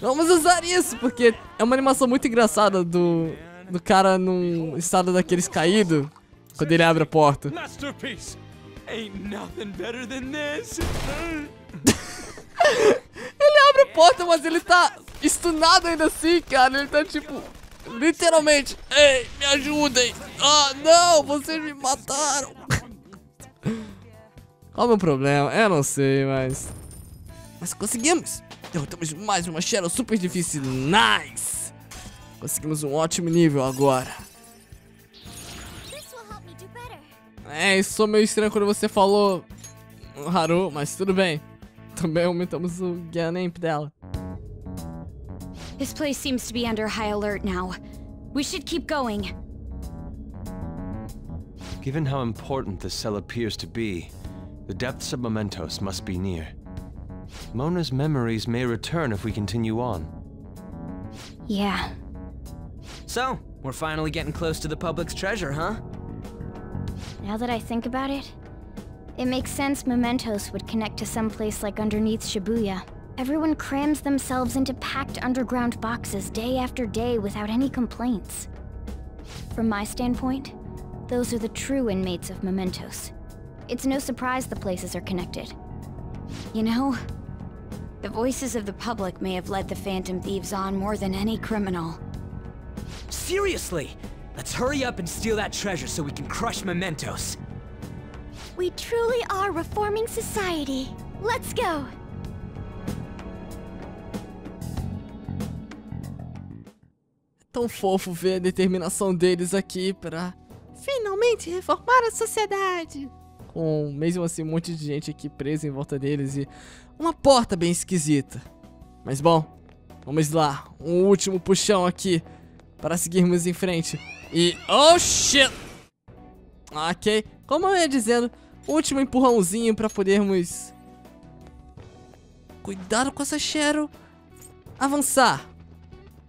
Vamos usar isso, porque é uma animação muito engraçada do, do cara num estado daqueles caído quando ele abre a porta. Masterpiece! Ain't nothing better than this. ele abre a porta, mas ele tá stunado ainda assim, cara. Ele tá tipo, literalmente, ei, me ajudem. Ah, não, vocês me mataram. Qual é o meu problema? Eu não sei, mas... Mas conseguimos! Derrotamos mais uma Shadow super difícil. Nice! Conseguimos um ótimo nível agora. É, isso meio estranho quando você falou Haru, mas tudo bem. Também aumentamos o Gyanemp dela. This place seems to be under high alert now. We should keep going. Given how important this cell appears to be, the depths of Mementos must be near. Mona's memories may return if we continue on. Yeah. So, we're finally getting close to the public's treasure, huh? Now that I think about it, it makes sense Mementos would connect to some place like underneath Shibuya. Everyone crams themselves into packed underground boxes day after day without any complaints. From my standpoint, those are the true inmates of Mementos. It's no surprise the places are connected. You know, the voices of the public may have led the Phantom Thieves on more than any criminal. Seriously! Let's hurry up and steal that treasure so we can crush Mementos. We truly are reforming society. Let's go! Tão fofo ver a determinação deles aqui pra finalmente reformar a sociedade. Com mesmo assim um monte de gente aqui presa em volta deles e uma porta bem esquisita. Mas bom, vamos lá. Um último puxão aqui para seguirmos em frente. E... Oh, shit! Ok, como eu ia dizendo, último empurrãozinho para podermos... Cuidado com essa Cheryl. Avançar.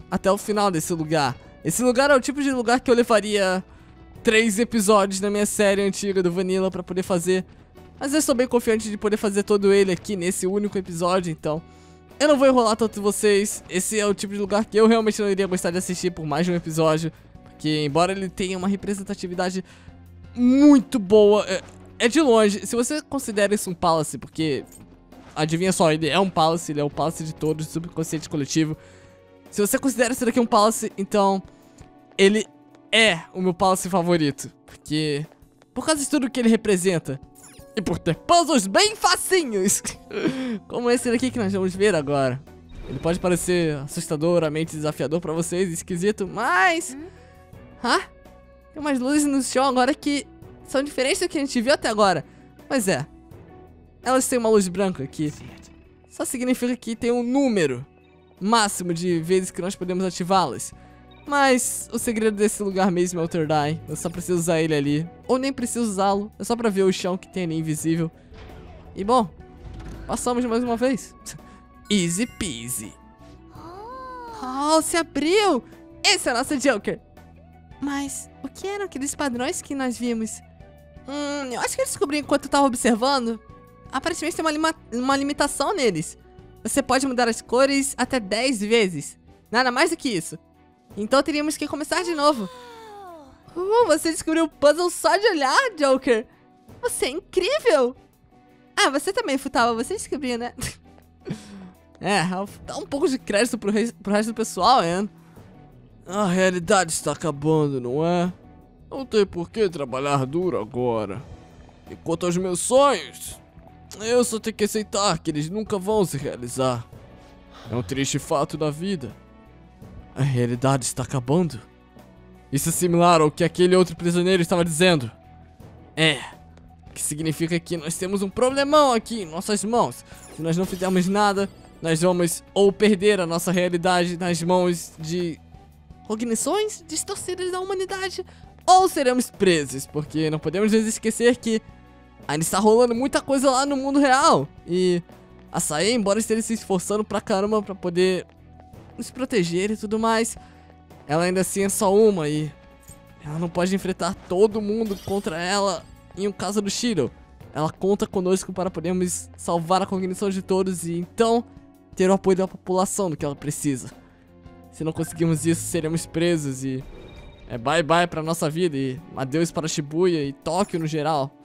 até o final desse lugar. Esse lugar é o tipo de lugar que eu levaria três episódios na minha série antiga do Vanilla pra poder fazer. Mas eu estou bem confiante de poder fazer todo ele aqui nesse único episódio, então... Eu não vou enrolar tanto vocês. Esse é o tipo de lugar que eu realmente não iria gostar de assistir por mais de um episódio. Porque, embora ele tenha uma representatividade muito boa, é, de longe. Se você considera isso um palace, porque adivinha só, ele é um palace, ele é o palace de todos, subconsciente coletivo. Se você considera isso daqui um palace, então ele é o meu palace favorito, porque por causa de tudo que ele representa e por ter puzzles bem facinhos, como esse daqui que nós vamos ver agora. Ele pode parecer assustadoramente desafiador pra vocês, esquisito, mas... Hã? Tem umas luzes no chão agora que são diferentes do que a gente viu até agora. Mas é, elas têm uma luz branca aqui. Só significa que tem um número máximo de vezes que nós podemos ativá-las. Mas o segredo desse lugar mesmo é o Third Eye. Eu só preciso usar ele ali. Ou nem preciso usá-lo. É só pra ver o chão que tem ali invisível. E bom, passamos mais uma vez. Easy peasy. Oh, se abriu! Esse é o nosso Joker. Mas o que eram aqueles padrões que nós vimos? Hum, eu acho que eu descobri enquanto eu tava observando. Aparentemente tem uma, lima uma limitação neles. Você pode mudar as cores até 10 vezes. Nada mais do que isso. Então teríamos que começar de novo. Uh, você descobriu o puzzle só de olhar, Joker. Você é incrível. Ah, você também, Futaba. Você descobriu, né? é, dá um pouco de crédito pro, pro resto do pessoal, hein? A realidade está acabando, não é? Não tem por que trabalhar duro agora. E quanto aos meus sonhos, eu só tenho que aceitar que eles nunca vão se realizar. É um triste fato da vida. A realidade está acabando. Isso é similar ao que aquele outro prisioneiro estava dizendo. É. Que significa que nós temos um problemão aqui em nossas mãos. Se nós não fizermos nada, nós vamos ou perder a nossa realidade nas mãos de cognições distorcidas da humanidade, ou seremos presos, porque não podemos nos esquecer que ainda está rolando muita coisa lá no mundo real. E a Sae, embora esteja se esforçando pra caramba pra poder nos proteger e tudo mais, ela ainda assim é só uma e ela não pode enfrentar todo mundo contra ela em um caso do Shiro. Ela conta conosco para podermos salvar a cognição de todos e então ter o apoio da população do que ela precisa. Se não conseguirmos isso, seremos presos e é bye bye pra nossa vida e adeus para Shibuya e Tóquio no geral.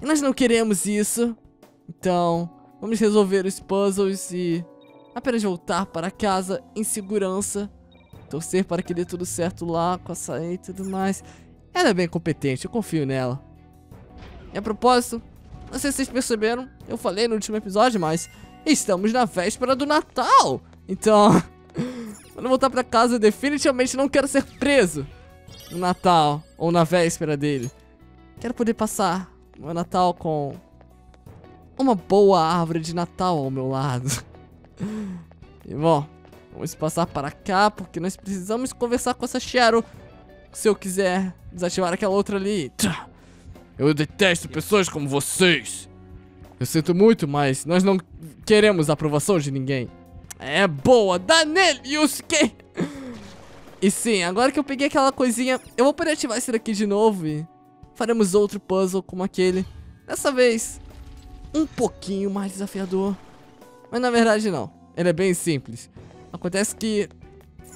E nós não queremos isso. Então, vamos resolver os puzzles e apenas voltar para casa em segurança. Torcer para que dê tudo certo lá com a Sae e tudo mais. Ela é bem competente, eu confio nela. E a propósito, não sei se vocês perceberam, eu falei no último episódio, mas estamos na véspera do Natal. Então, quando eu voltar para casa, definitivamente não quero ser preso no Natal ou na véspera dele. Quero poder passar meu Natal com uma boa árvore de Natal ao meu lado. E bom, vamos passar para cá porque nós precisamos conversar com essa Cheryl. Se eu quiser desativar aquela outra ali. Eu detesto pessoas como vocês. Eu sinto muito, mas nós não queremos a aprovação de ninguém. É boa, dá nele, Yusuke! E sim, agora que eu peguei aquela coisinha, eu vou poder ativar esse daqui de novo e faremos outro puzzle como aquele. Dessa vez, um pouquinho mais desafiador. Mas na verdade não, ele é bem simples. Acontece que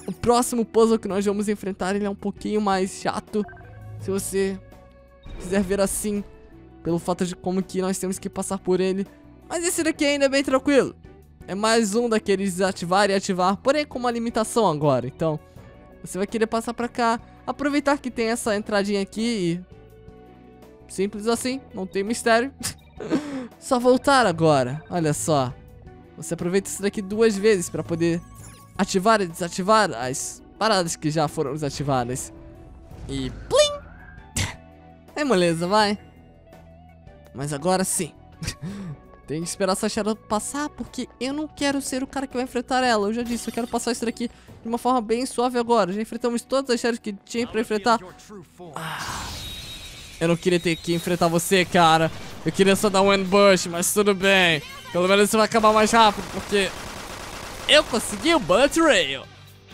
o próximo puzzle que nós vamos enfrentar ele é um pouquinho mais chato. Se você quiser ver assim, pelo fato de como que nós temos que passar por ele. Mas esse daqui ainda é bem tranquilo. É mais um daqueles desativar e ativar, porém com uma limitação agora. Então, você vai querer passar pra cá, aproveitar que tem essa entradinha aqui e Simples assim, não tem mistério. só voltar agora, olha só. Você aproveita isso daqui duas vezes para poder ativar e desativar as paradas que já foram desativadas. E plim! É moleza, vai. Mas agora sim. Tem que esperar essa Shadow passar, porque eu não quero ser o cara que vai enfrentar ela. Eu já disse, eu quero passar isso daqui de uma forma bem suave agora. Já enfrentamos todas as Shadows que tinha pra enfrentar. Ah. Eu não queria ter que enfrentar você, cara. Eu queria só dar um ambush, mas tudo bem. Pelo menos isso vai acabar mais rápido, porque... Eu consegui o Bullet Rail.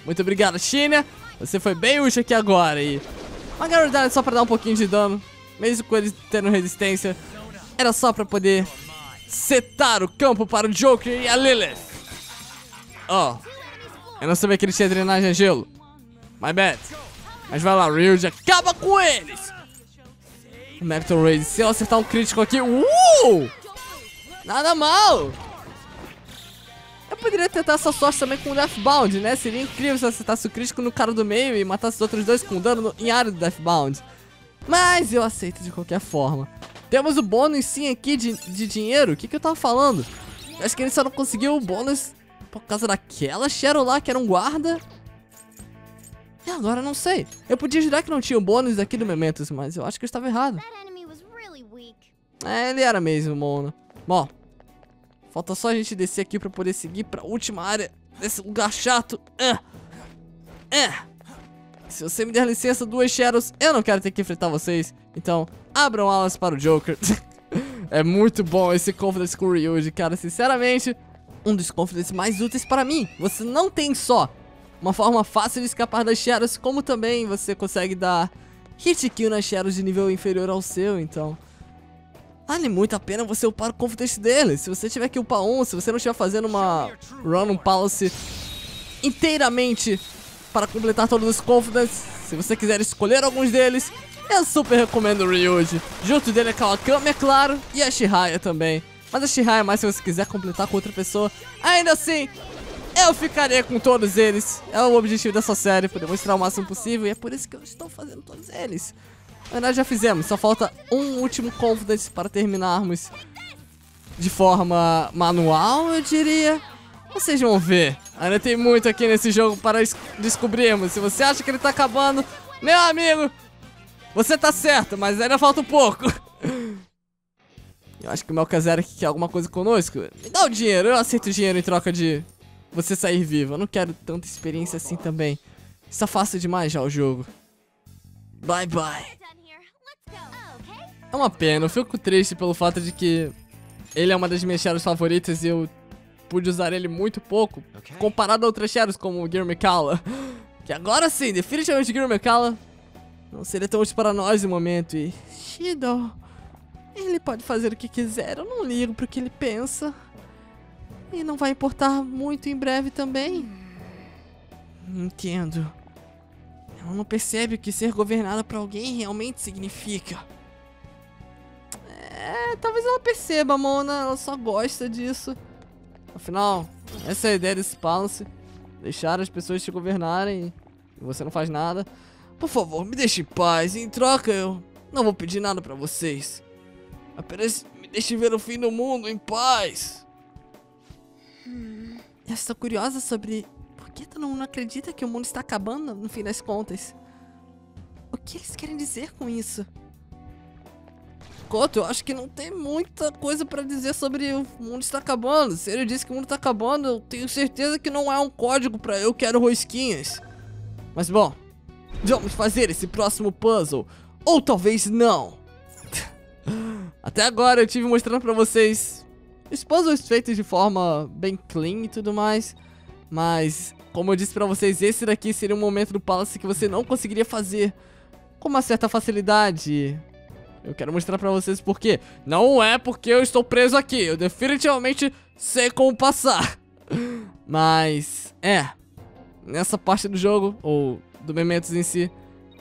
Muito obrigado, Shinya. Você foi bem útil aqui agora. E uma garotada só pra dar um pouquinho de dano. Mesmo com eles tendo resistência. Era só pra poder setar o campo para o Joker e a Lilith. Oh. Eu não sabia que ele tinha drenagem a gelo. My bad. Mas vai lá, Ryuji, acaba com eles! Metal Raid, se eu acertar um crítico aqui... Uh! Nada mal! Eu poderia tentar essa sorte também com o Deathbound, né? Seria incrível se eu acertasse o crítico no cara do meio e matasse os outros dois com dano no, em área do Deathbound. Mas eu aceito de qualquer forma. Temos o bônus sim aqui de, de dinheiro. O que, que eu tava falando? Acho que ele só não conseguiu o bônus por causa daquela Cheryl lá, que era um guarda. E agora não sei. Eu podia jurar que não tinha o bônus aqui do Mementos, mas eu acho que eu estava errado. É, ele era mesmo, Mona. Bom, falta só a gente descer aqui pra poder seguir pra última área desse lugar chato. É. É. Se você me der licença, duas Shadows, eu não quero ter que enfrentar vocês. Então, abram alas para o Joker. é muito bom esse Confidence com o Ryuji, cara. Sinceramente, um dos Confidence mais úteis para mim. Você não tem só uma forma fácil de escapar das Shadows, como também você consegue dar hit kill nas Shadows de nível inferior ao seu, então... Vale muito a pena você upar o Confidence dele. Se você tiver que upar um, se você não estiver fazendo uma run, um policy inteiramente para completar todos os Confidence, se você quiser escolher alguns deles, eu super recomendo o Ryuji. Junto dele é Kawakami, é claro, e a Shihaya também. Mas a Shihaya é mais se você quiser completar com outra pessoa. Ainda assim, eu ficaria com todos eles. É o objetivo dessa série, poder mostrar o máximo possível. E é por isso que eu estou fazendo todos eles. Na verdade, já fizemos. Só falta um último Confidence para terminarmos de forma manual, eu diria. Vocês vão ver. Ainda tem muito aqui nesse jogo para descobrirmos. Se você acha que ele tá acabando, meu amigo, você tá certo, mas ainda falta um pouco. Eu acho que o Melkazarek quer alguma coisa conosco. Me dá o dinheiro, eu aceito o dinheiro em troca de você sair vivo. Eu não quero tanta experiência assim também. Está fácil demais já o jogo. Bye bye. É uma pena, eu fico triste pelo fato de que ele é uma das minhas shadows favoritas e eu pude usar ele muito pouco, comparado a outras shadows como o Gear Mikala. Que agora sim, definitivamente Gear Mikala não seria tão útil para nós no momento. E Shido, ele pode fazer o que quiser, eu não ligo pro que ele pensa. E não vai importar muito em breve também. Entendo. Ela não percebe o que ser governada por alguém realmente significa. É, talvez ela perceba, Mona. Ela só gosta disso. Afinal, essa é a ideia desse balance. Deixar as pessoas te governarem e você não faz nada. Por favor, me deixe em paz. Em troca, eu não vou pedir nada pra vocês. Apenas me deixe ver o fim do mundo em paz. Hum, eu estou curiosa sobre por que todo mundo acredita que o mundo está acabando no fim das contas. O que eles querem dizer com isso? Koto, eu acho que não tem muita coisa pra dizer sobre o mundo está acabando. Se ele disse que o mundo está acabando, eu tenho certeza que não é um código pra eu quero rosquinhas. Mas bom, vamos fazer esse próximo puzzle. Ou talvez não. Até agora eu tive mostrando pra vocês os puzzles feitos de forma bem clean e tudo mais. Mas, como eu disse pra vocês, esse daqui seria um momento do Palace que você não conseguiria fazer com uma certa facilidade. Eu quero mostrar pra vocês por quê. Não é porque eu estou preso aqui. Eu definitivamente sei como passar. Mas, é. Nessa parte do jogo, ou do Mementos em si,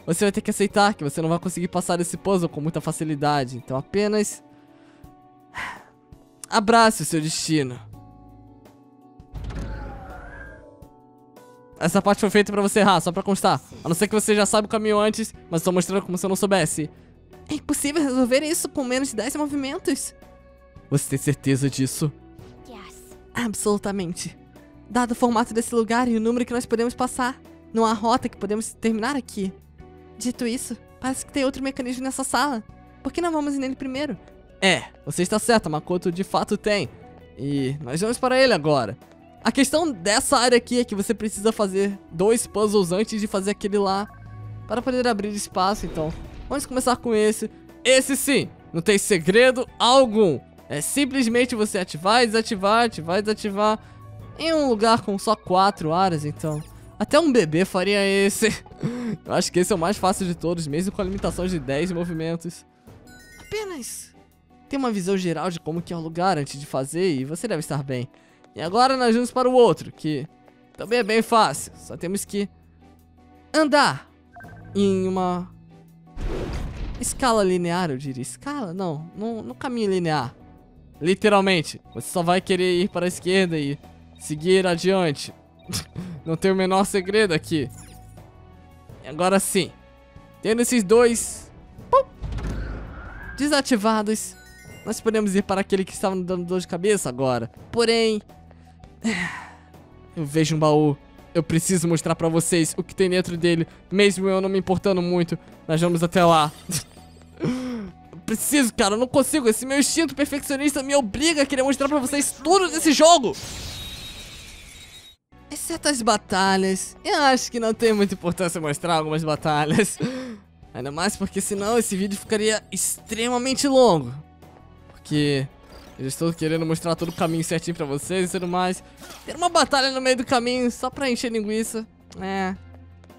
você vai ter que aceitar que você não vai conseguir passar esse puzzle com muita facilidade. Então apenas... Abrace o seu destino. Essa parte foi feita pra você errar, só pra constar. A não ser que você já sabe o caminho antes, mas estou mostrando como se eu não soubesse. É impossível resolver isso com menos de 10 movimentos. Você tem certeza disso? Yes. Absolutamente. Dado o formato desse lugar e o número que nós podemos passar, não há rota que podemos terminar aqui. Dito isso, parece que tem outro mecanismo nessa sala. Por que não vamos nele primeiro? É, você está certa, Makoto de fato tem. E nós vamos para ele agora. A questão dessa área aqui é que você precisa fazer dois puzzles antes de fazer aquele lá para poder abrir espaço, então vamos começar com esse. Esse sim, não tem segredo algum. É simplesmente você ativar desativar, ativar desativar em um lugar com só quatro áreas, então Até um bebê faria esse. Eu acho que esse é o mais fácil de todos, mesmo com a limitação de 10 movimentos. Apenas tem uma visão geral de como que é o lugar antes de fazer e você deve estar bem. E agora nós vamos para o outro, que também é bem fácil. Só temos que andar em uma escala linear, eu diria. Escala? Não, no, no caminho linear. Literalmente. Você só vai querer ir para a esquerda e seguir adiante. Não tem o menor segredo aqui. Agora sim. Tendo esses dois pum, desativados, nós podemos ir para aquele que estava dando dor de cabeça agora. Porém, eu vejo um baú. Eu preciso mostrar pra vocês o que tem dentro dele, mesmo eu não me importando muito. Nós vamos até lá. preciso, cara, eu não consigo. Esse meu instinto perfeccionista me obriga a querer mostrar pra vocês tudo desse jogo. Exceto as batalhas. Eu acho que não tem muita importância mostrar algumas batalhas. Ainda mais porque senão esse vídeo ficaria extremamente longo. Porque eu estou querendo mostrar todo o caminho certinho pra vocês e tudo mais. Ter uma batalha no meio do caminho só pra encher linguiça. É.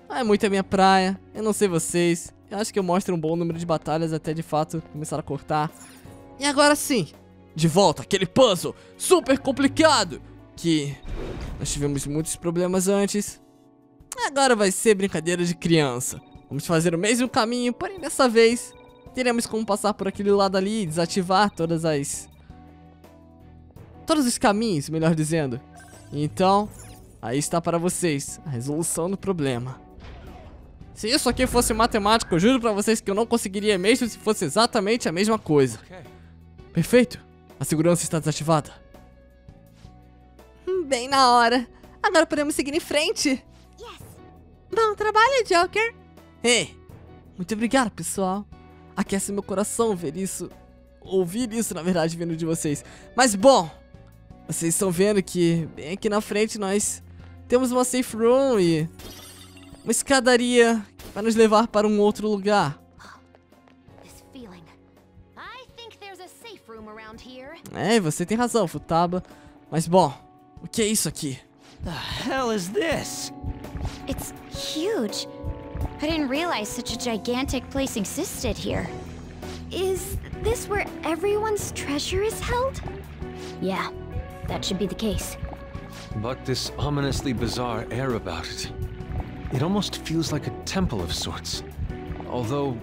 Não é muito a minha praia. Eu não sei vocês. Eu acho que eu mostro um bom número de batalhas até de fato começar a cortar. E agora sim. De volta aquele puzzle super complicado. Que nós tivemos muitos problemas antes. Agora vai ser brincadeira de criança. Vamos fazer o mesmo caminho, porém dessa vez teremos como passar por aquele lado ali e desativar todas as... Todos os caminhos, melhor dizendo. Então, aí está para vocês a resolução do problema. Se isso aqui fosse matemática, eu juro pra vocês que eu não conseguiria mesmo se fosse exatamente a mesma coisa. Perfeito. A segurança está desativada. Bem na hora. Agora podemos seguir em frente. Bom trabalho, Joker. Ei, muito obrigado, pessoal. Aquece meu coração ver isso. Ouvir isso, na verdade, vindo de vocês. Mas bom, vocês estão vendo que bem aqui na frente nós temos uma safe room e uma escadaria para nos levar para um outro lugar. Here. É, você tem razão, Futaba. Mas bom, o que é isso aqui? The hell is this? It's huge. I didn't realize such a gigantic place existed here. Is this where everyone's treasure is held? Yeah, that should be the case. But this ominously bizarre air about it. It almost feels like a temple of sorts. Although,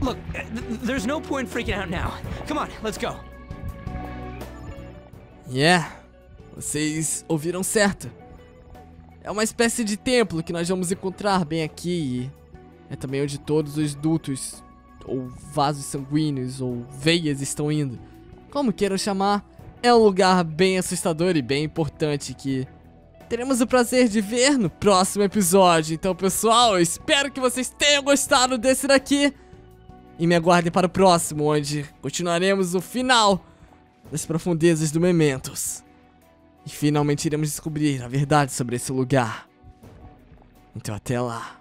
Look, uh, th- there's no point freaking out now. Come on, let's go. Yeah, vocês ouviram certo. É uma espécie de templo que nós vamos encontrar bem aqui. E é também onde todos os dutos, ou vasos sanguíneos, ou veias estão indo. Como queiram chamar, é um lugar bem assustador e bem importante que teremos o prazer de ver no próximo episódio. Então, pessoal, eu espero que vocês tenham gostado desse daqui. E me aguardem para o próximo, onde continuaremos o final das profundezas do Mementos. E finalmente iremos descobrir a verdade sobre esse lugar. Então até lá.